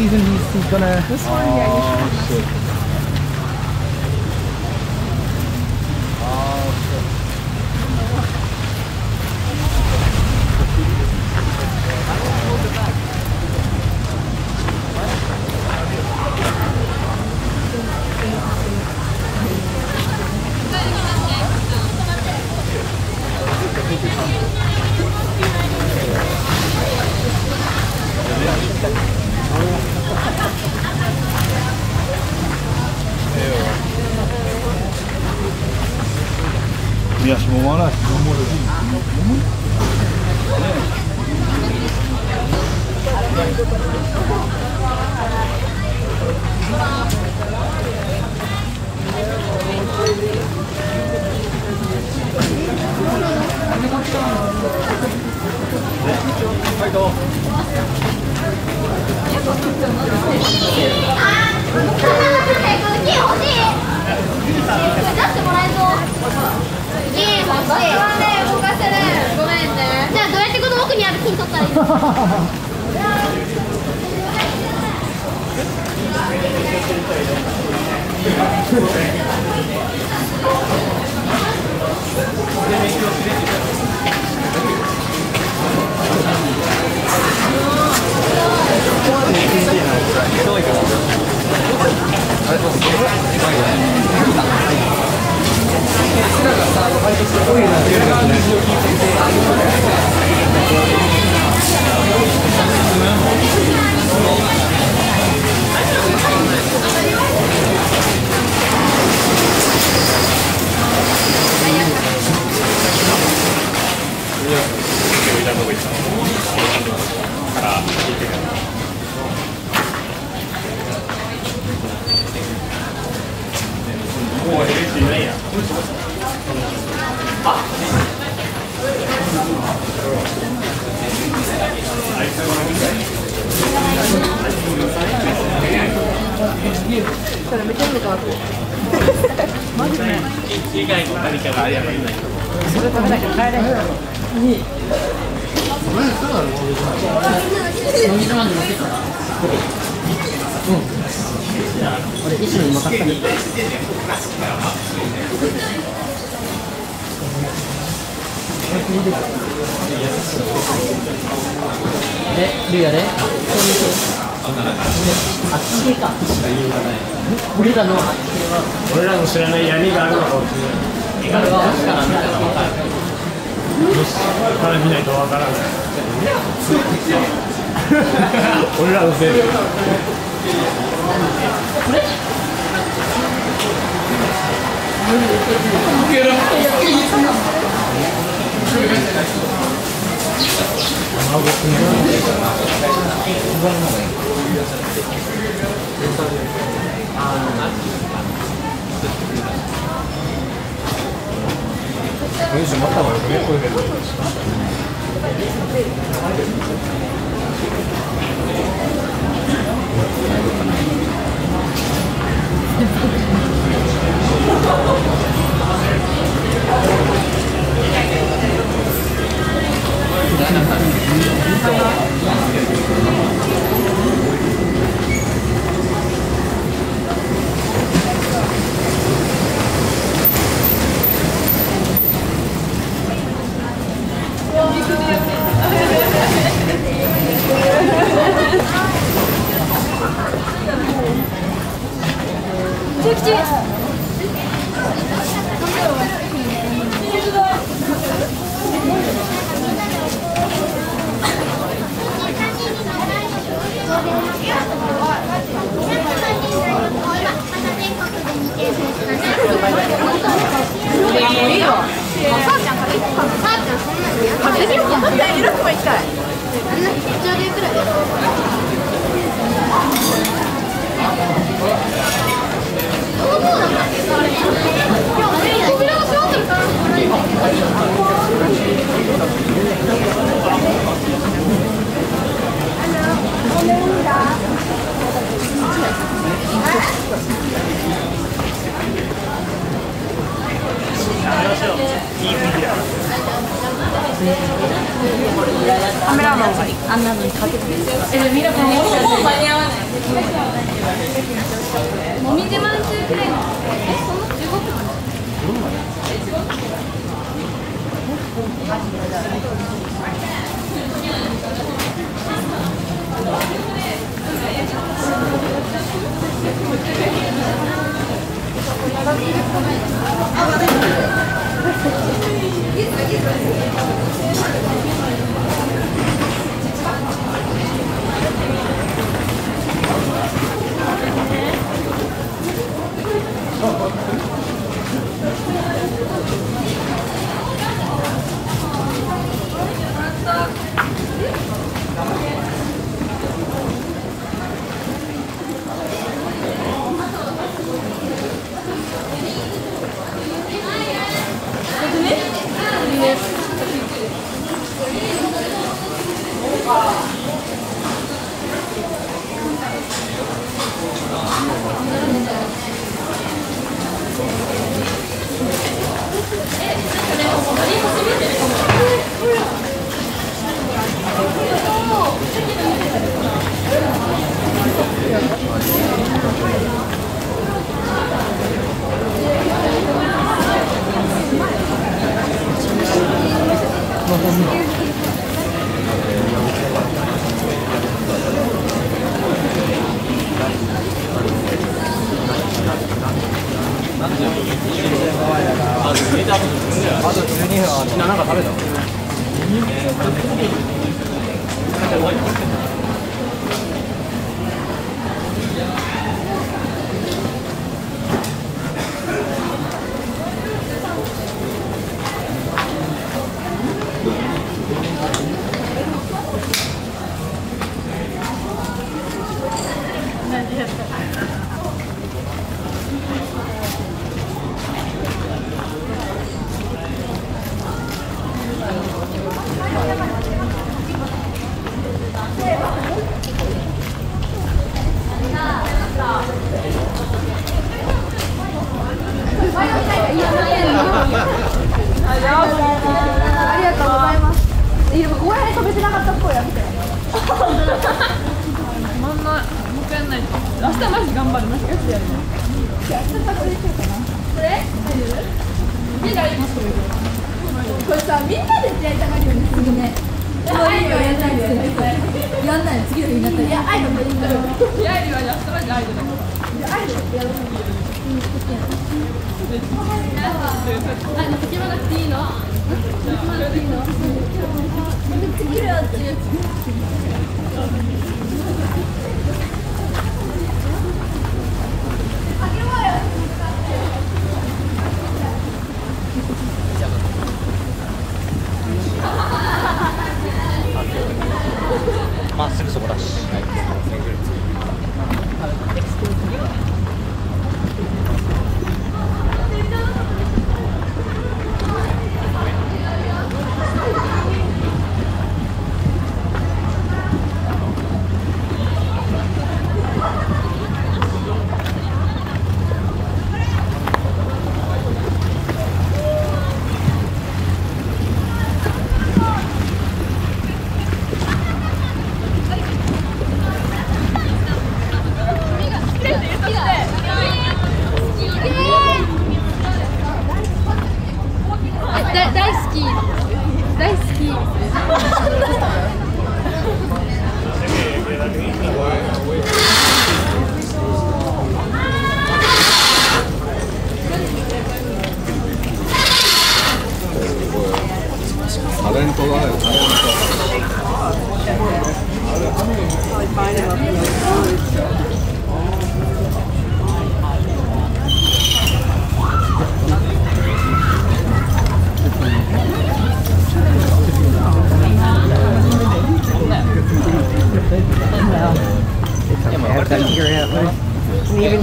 season. He's, he's gonna. This one, yeah.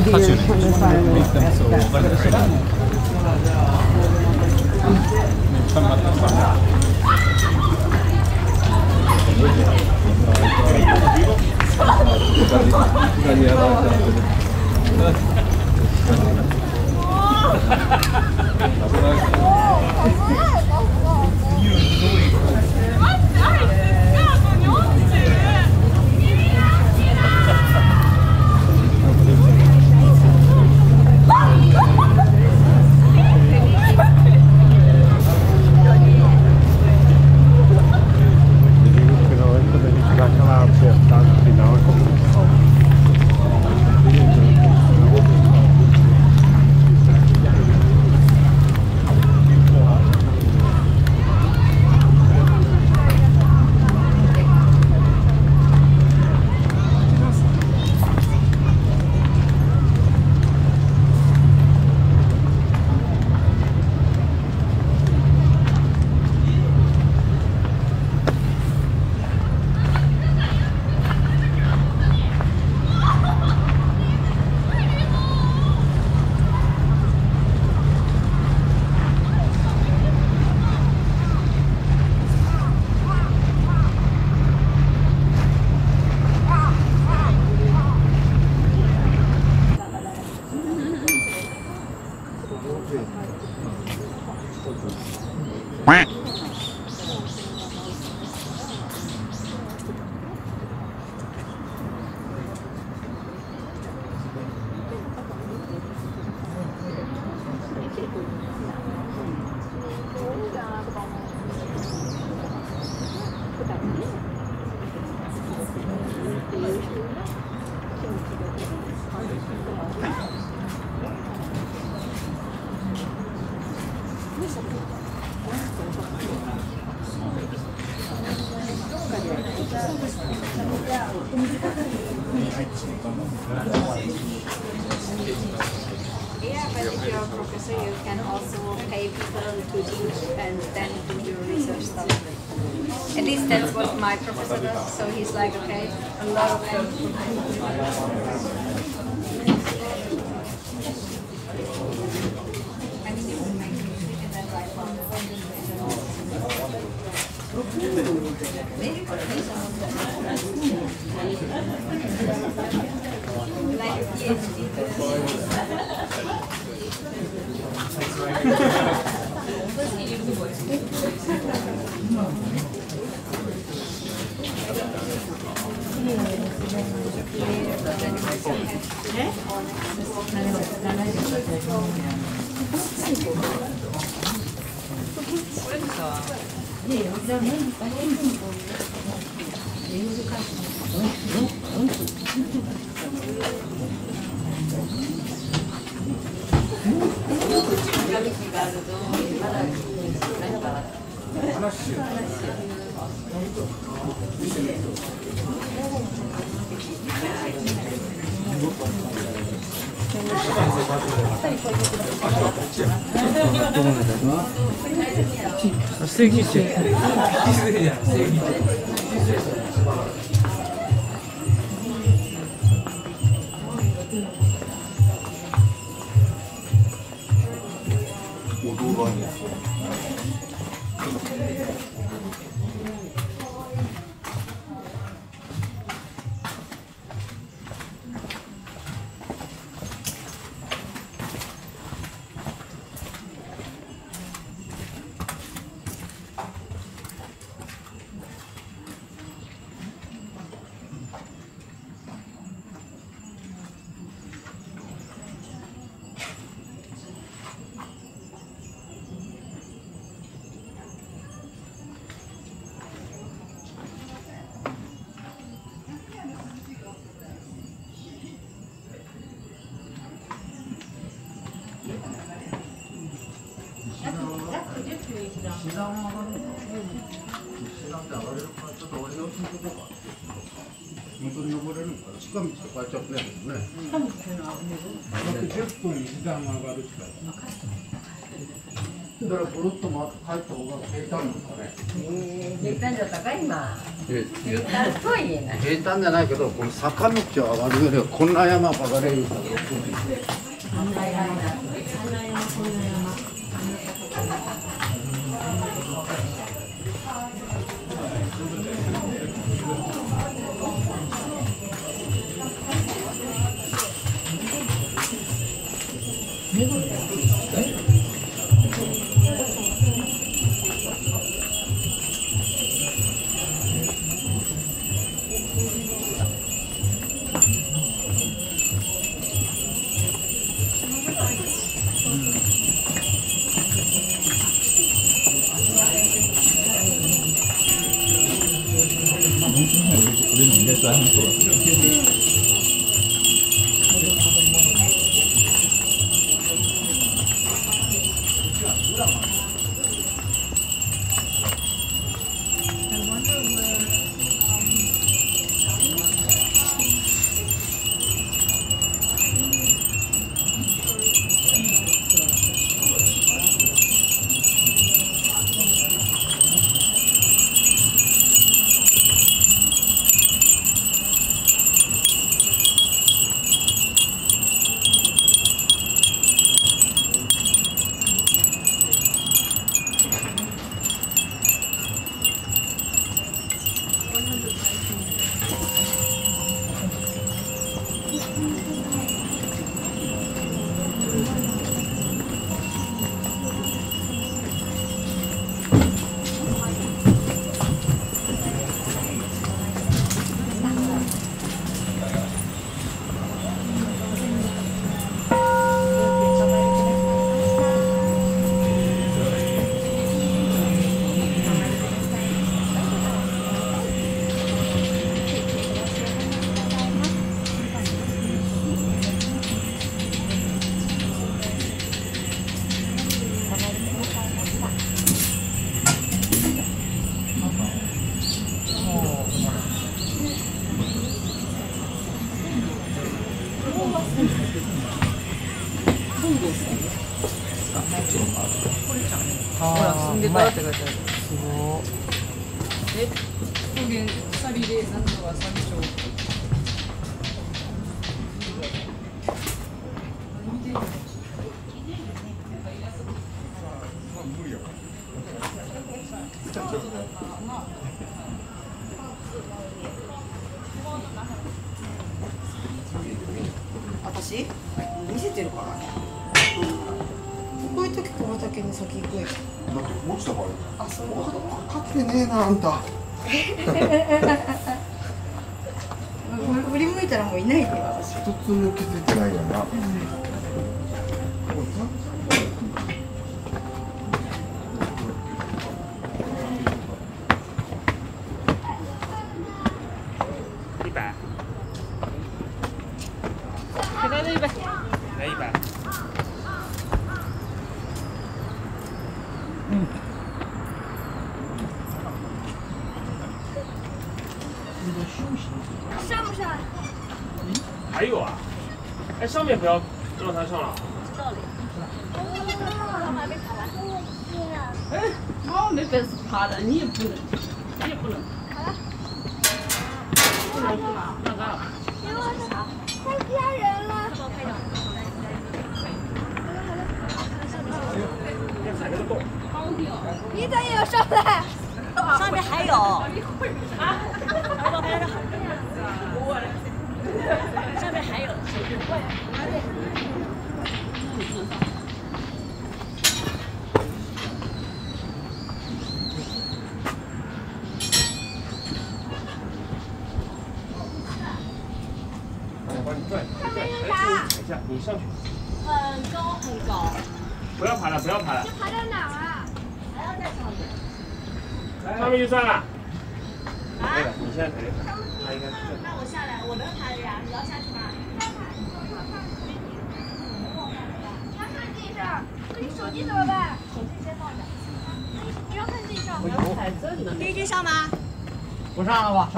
八九。Сыгите. 正義して石段上がるの石段って上がれるからちょっと俺様子見とこうか本当に登れるのか近道とかちょっとねね近道っていうのは約10分石段が上がる近いだからぐるっと回って帰った方が平坦なのかね平坦じゃ高い今え平坦とは言えない平坦じゃないけどこの坂道を上がるよりはこんな山上がれるからあんな山だあんな山こんな山你的专业。problem, bro.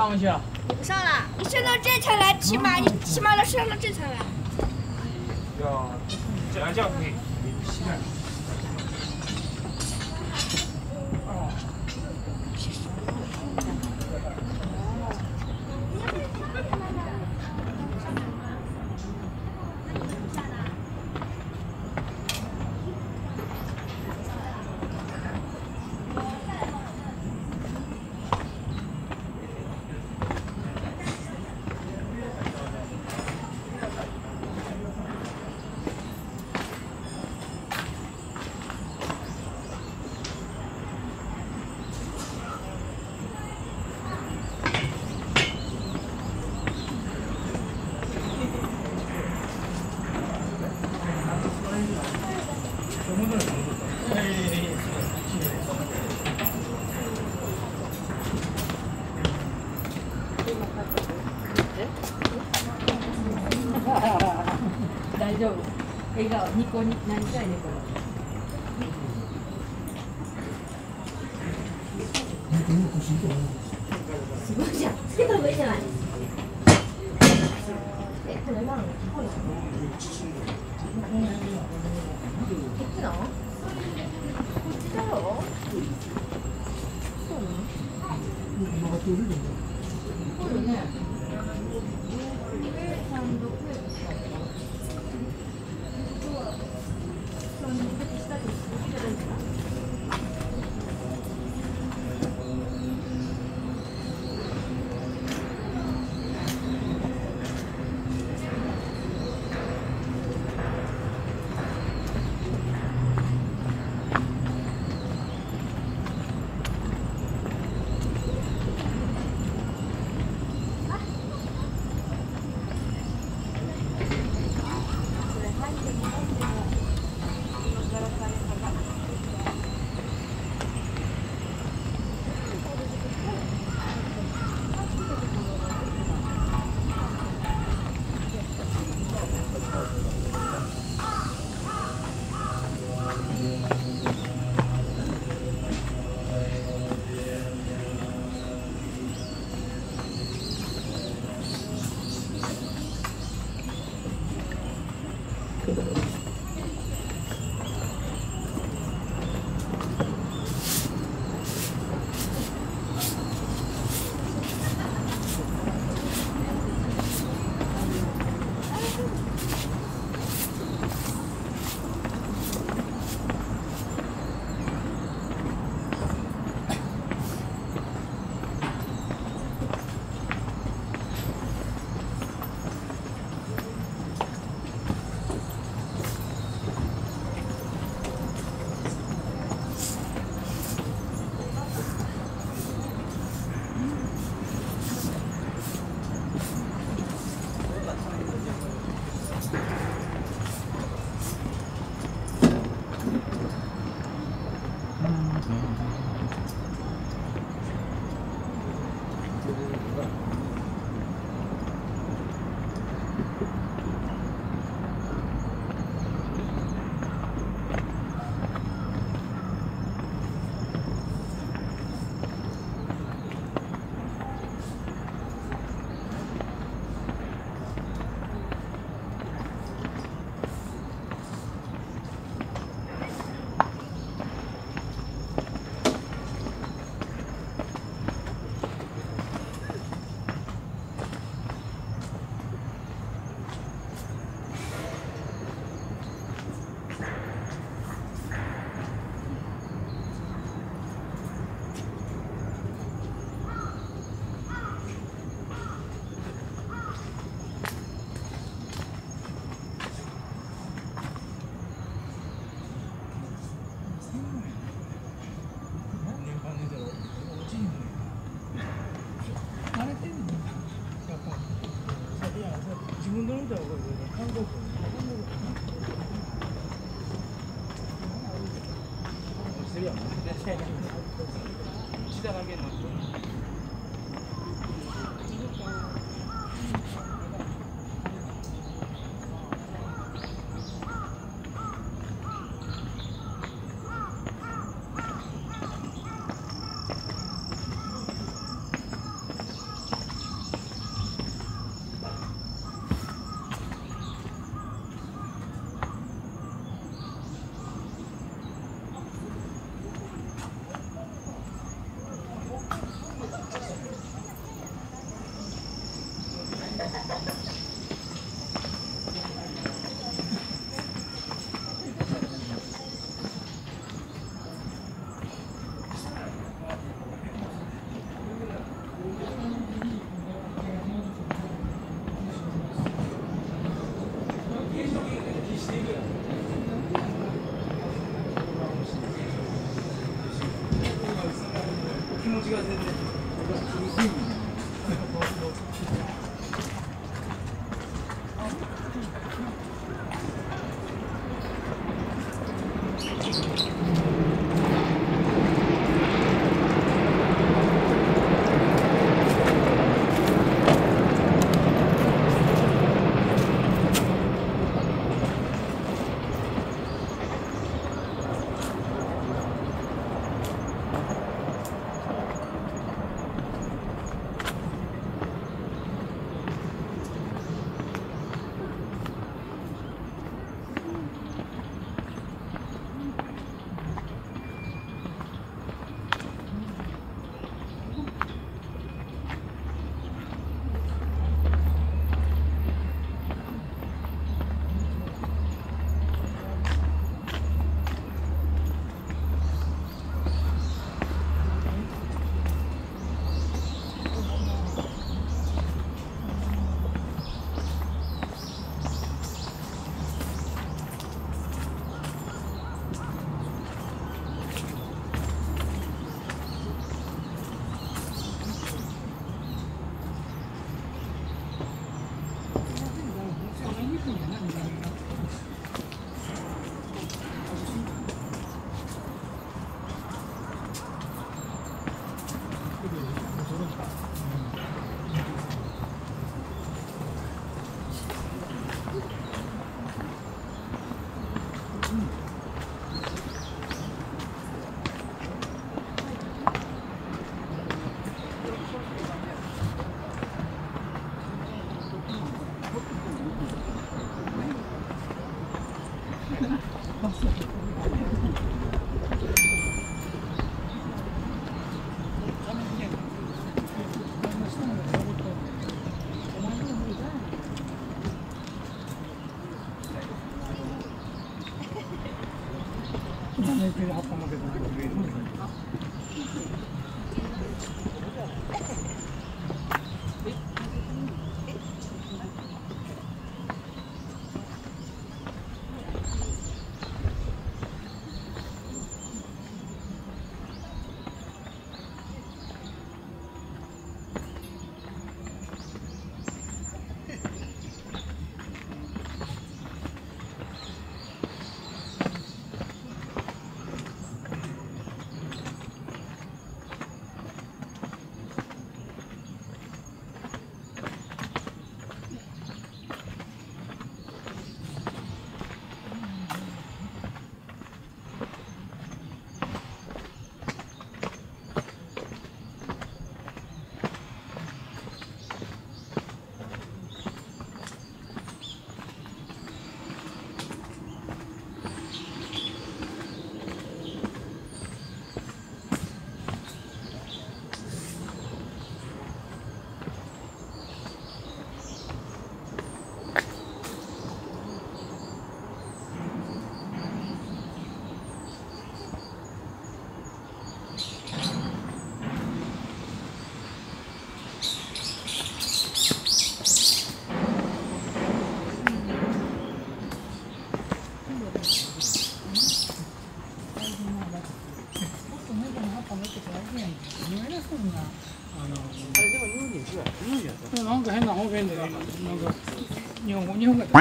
上不去？你不上了，你上到这层来骑马，你骑马了上到这层来。日本語、日本語全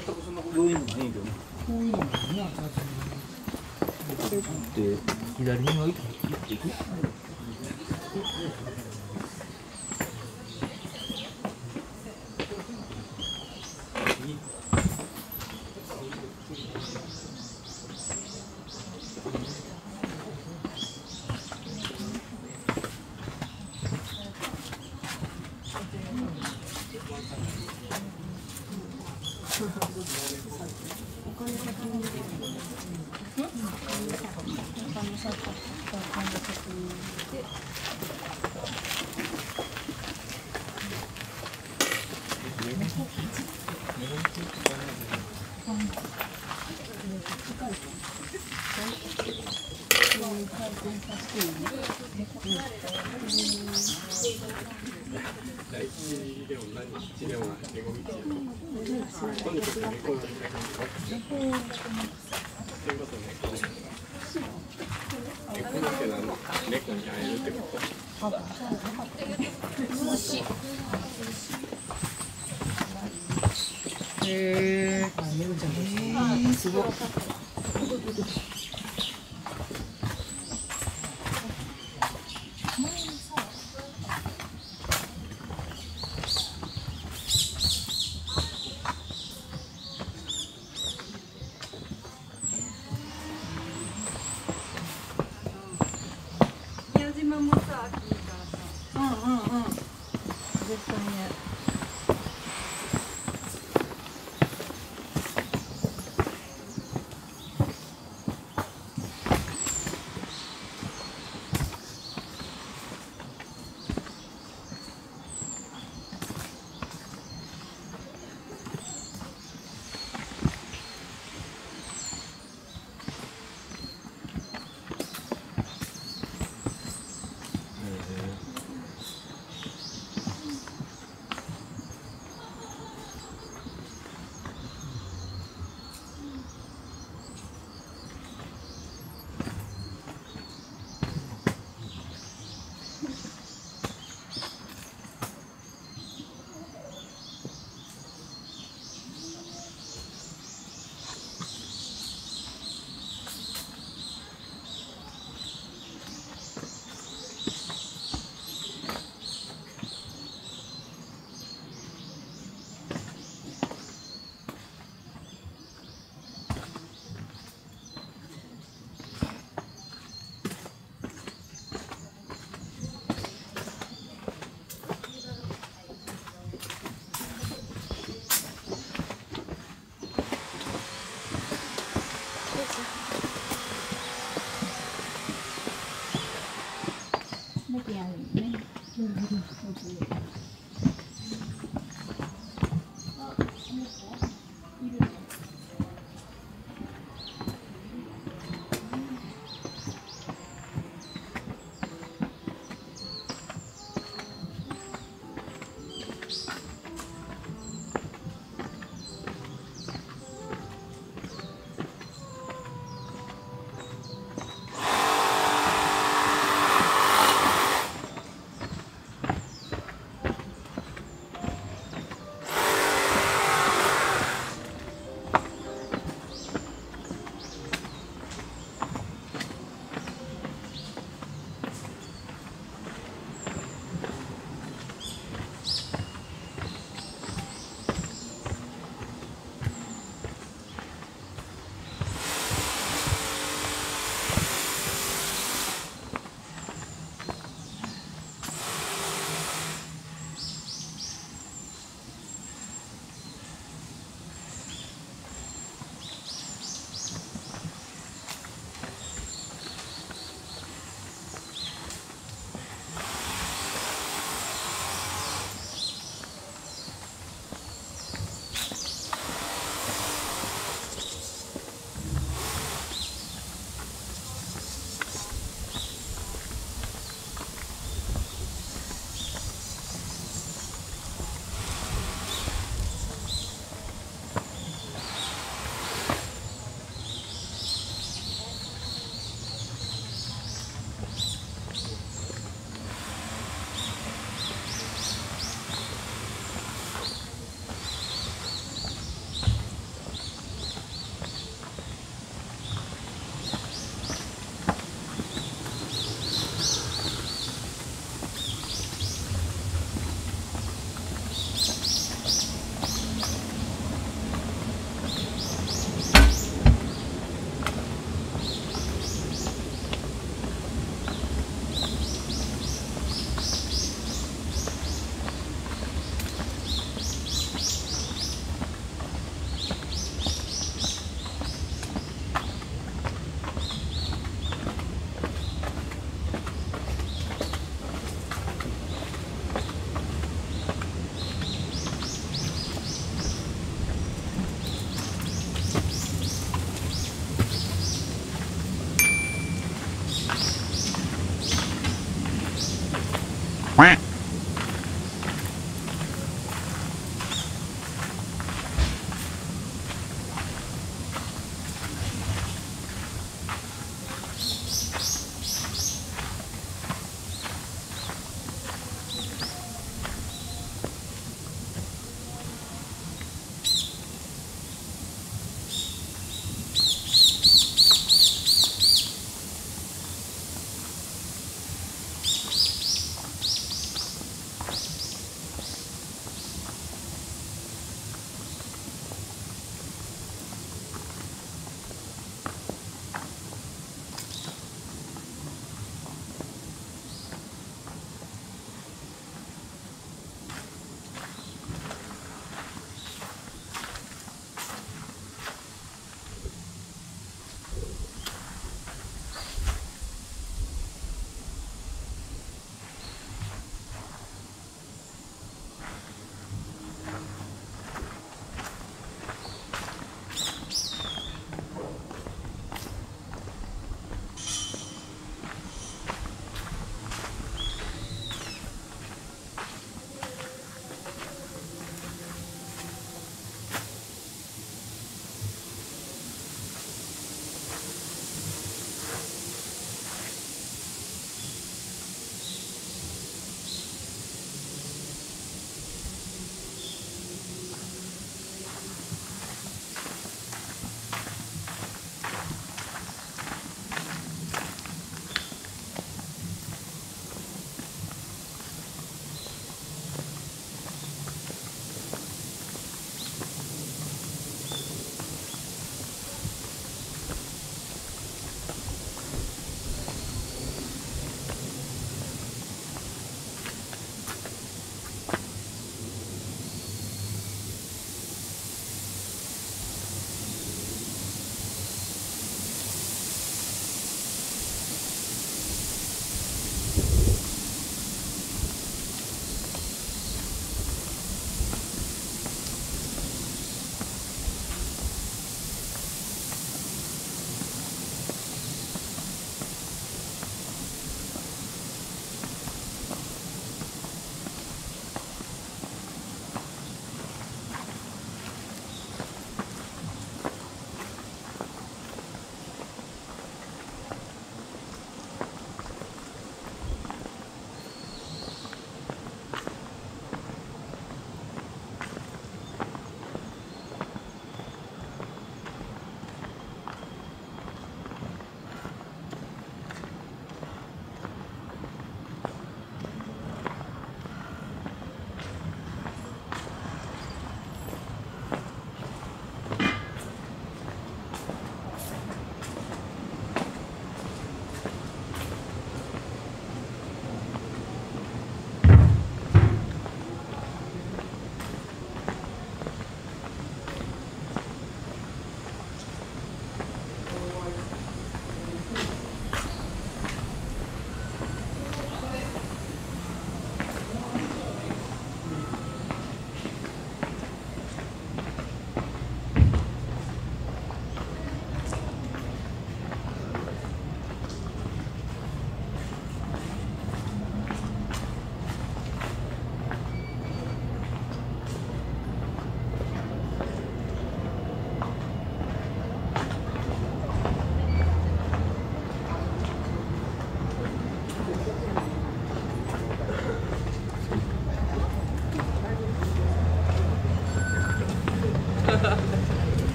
くそんな要因もないけどね。こういうのがねで左に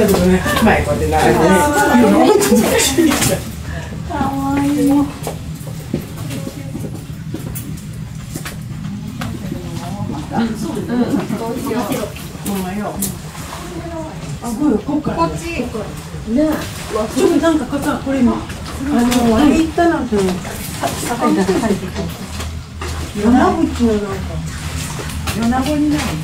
私はでもね前こうやって並ん。でねかわいいそうですね。うん、どうしよう。ほん。まよ。あ、こっ。っち。ちょっとなん。か傘これ今あのあ行ったなん。ていうの。坂に出されてた。米子のなん。か米子になる。の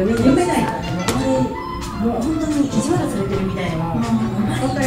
読み抜けないから、もう本当に意地悪されてるみたいな、本当に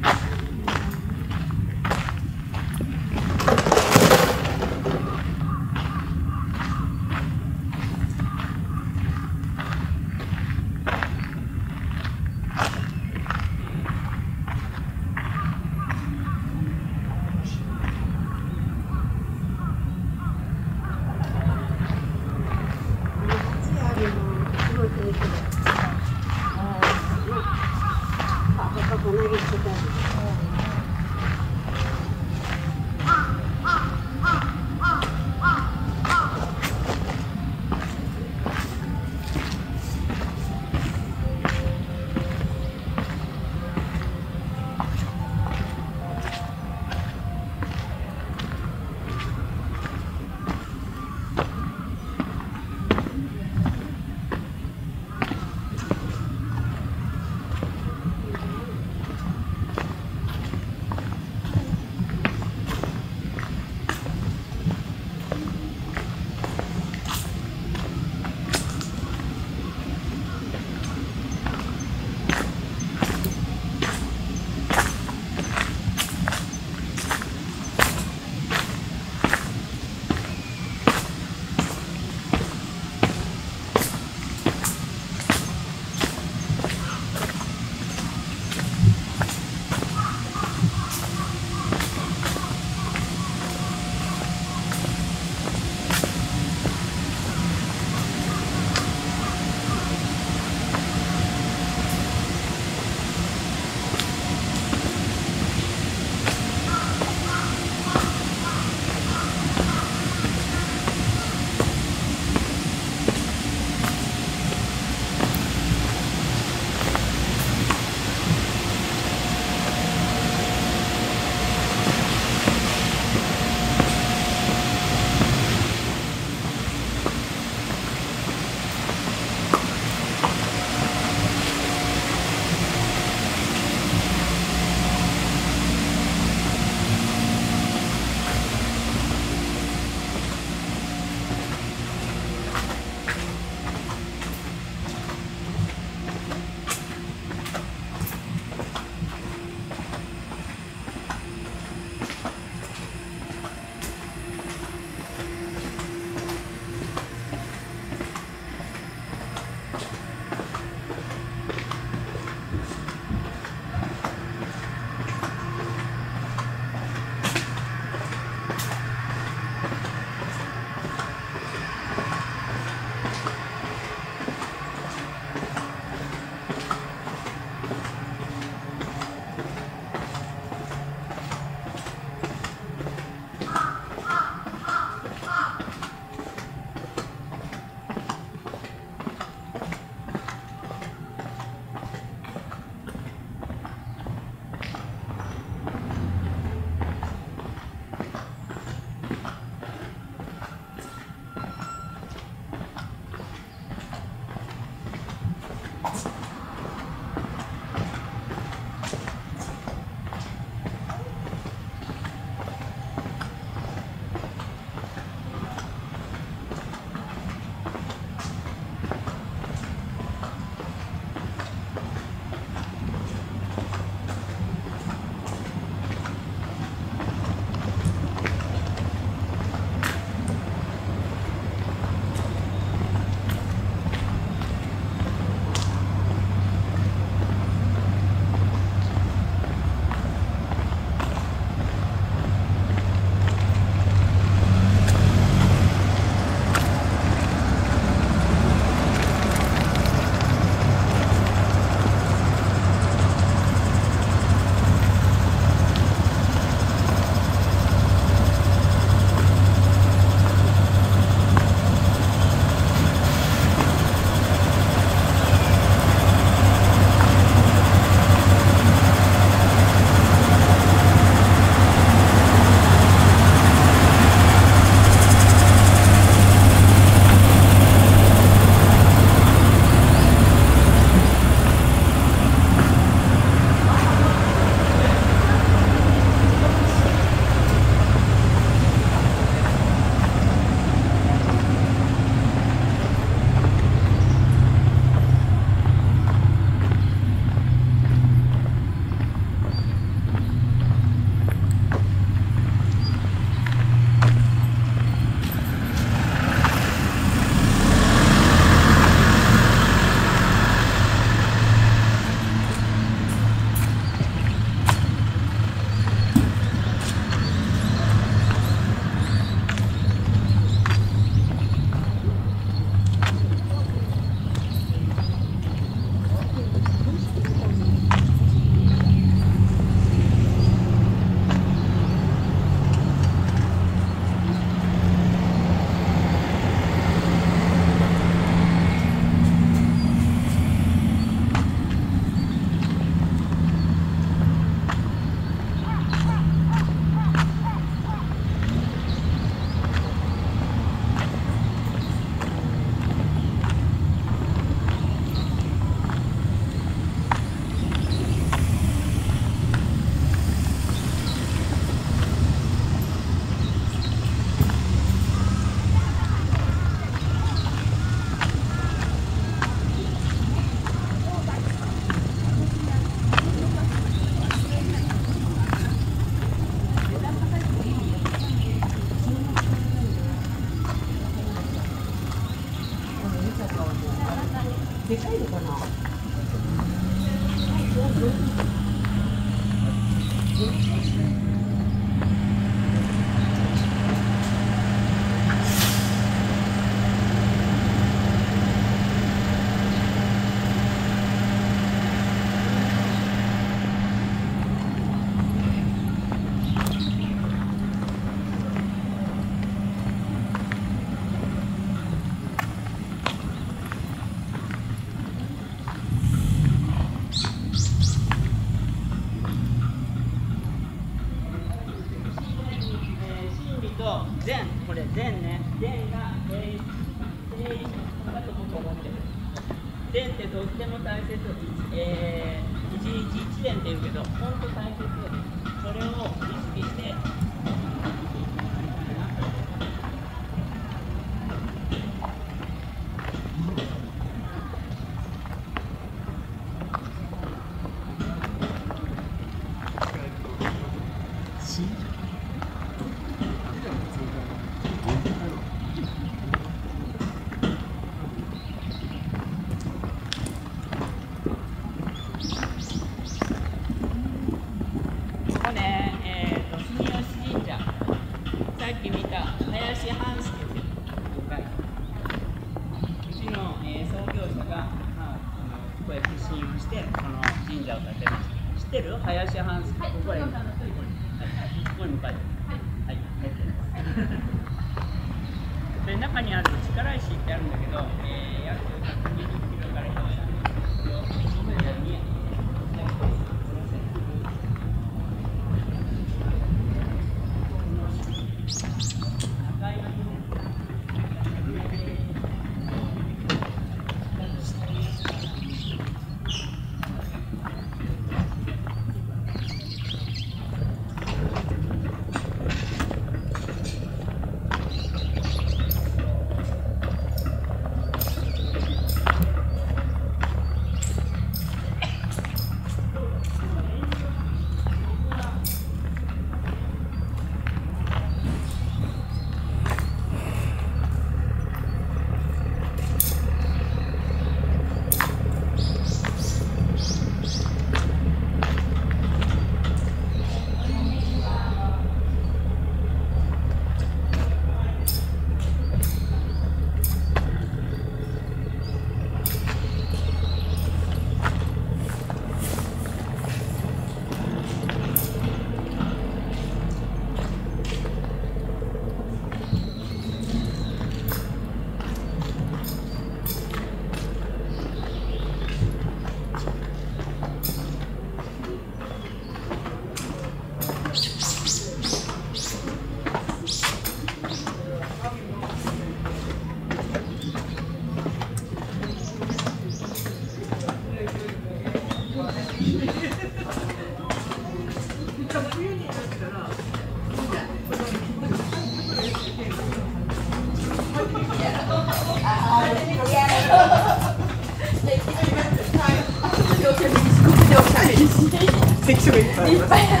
一百。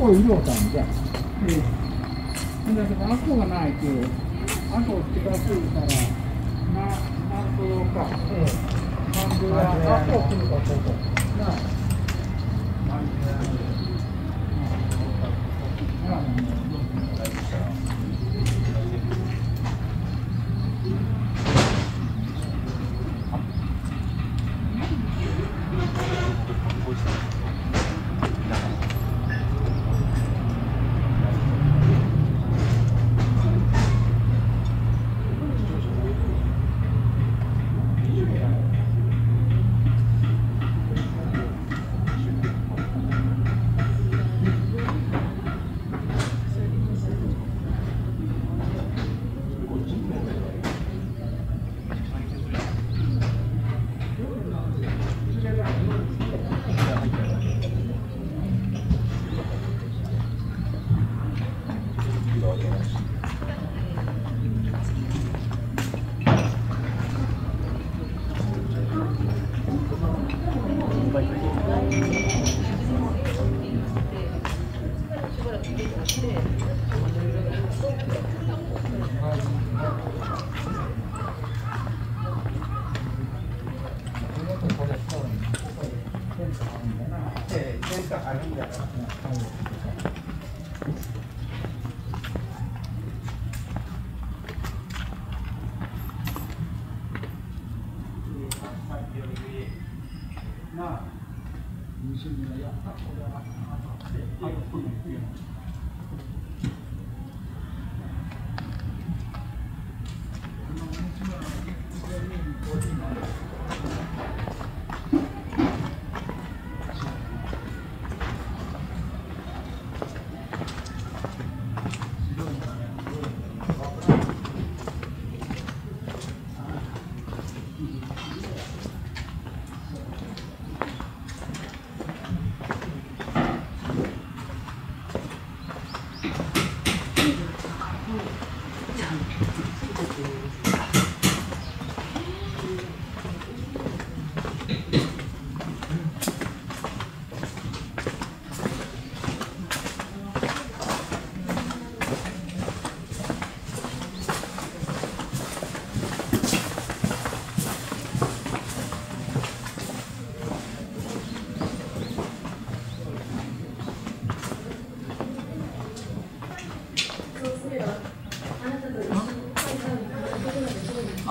大体あそこ色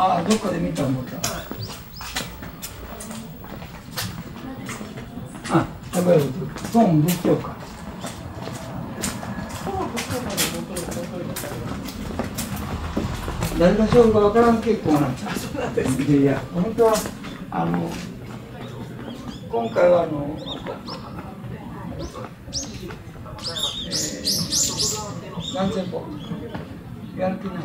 ああどっかで見た思った。あやっぱり孫仏教か誰がしようかわからん結構なんですいやいや本当はあの今回はあのえー何千歩やる気ない。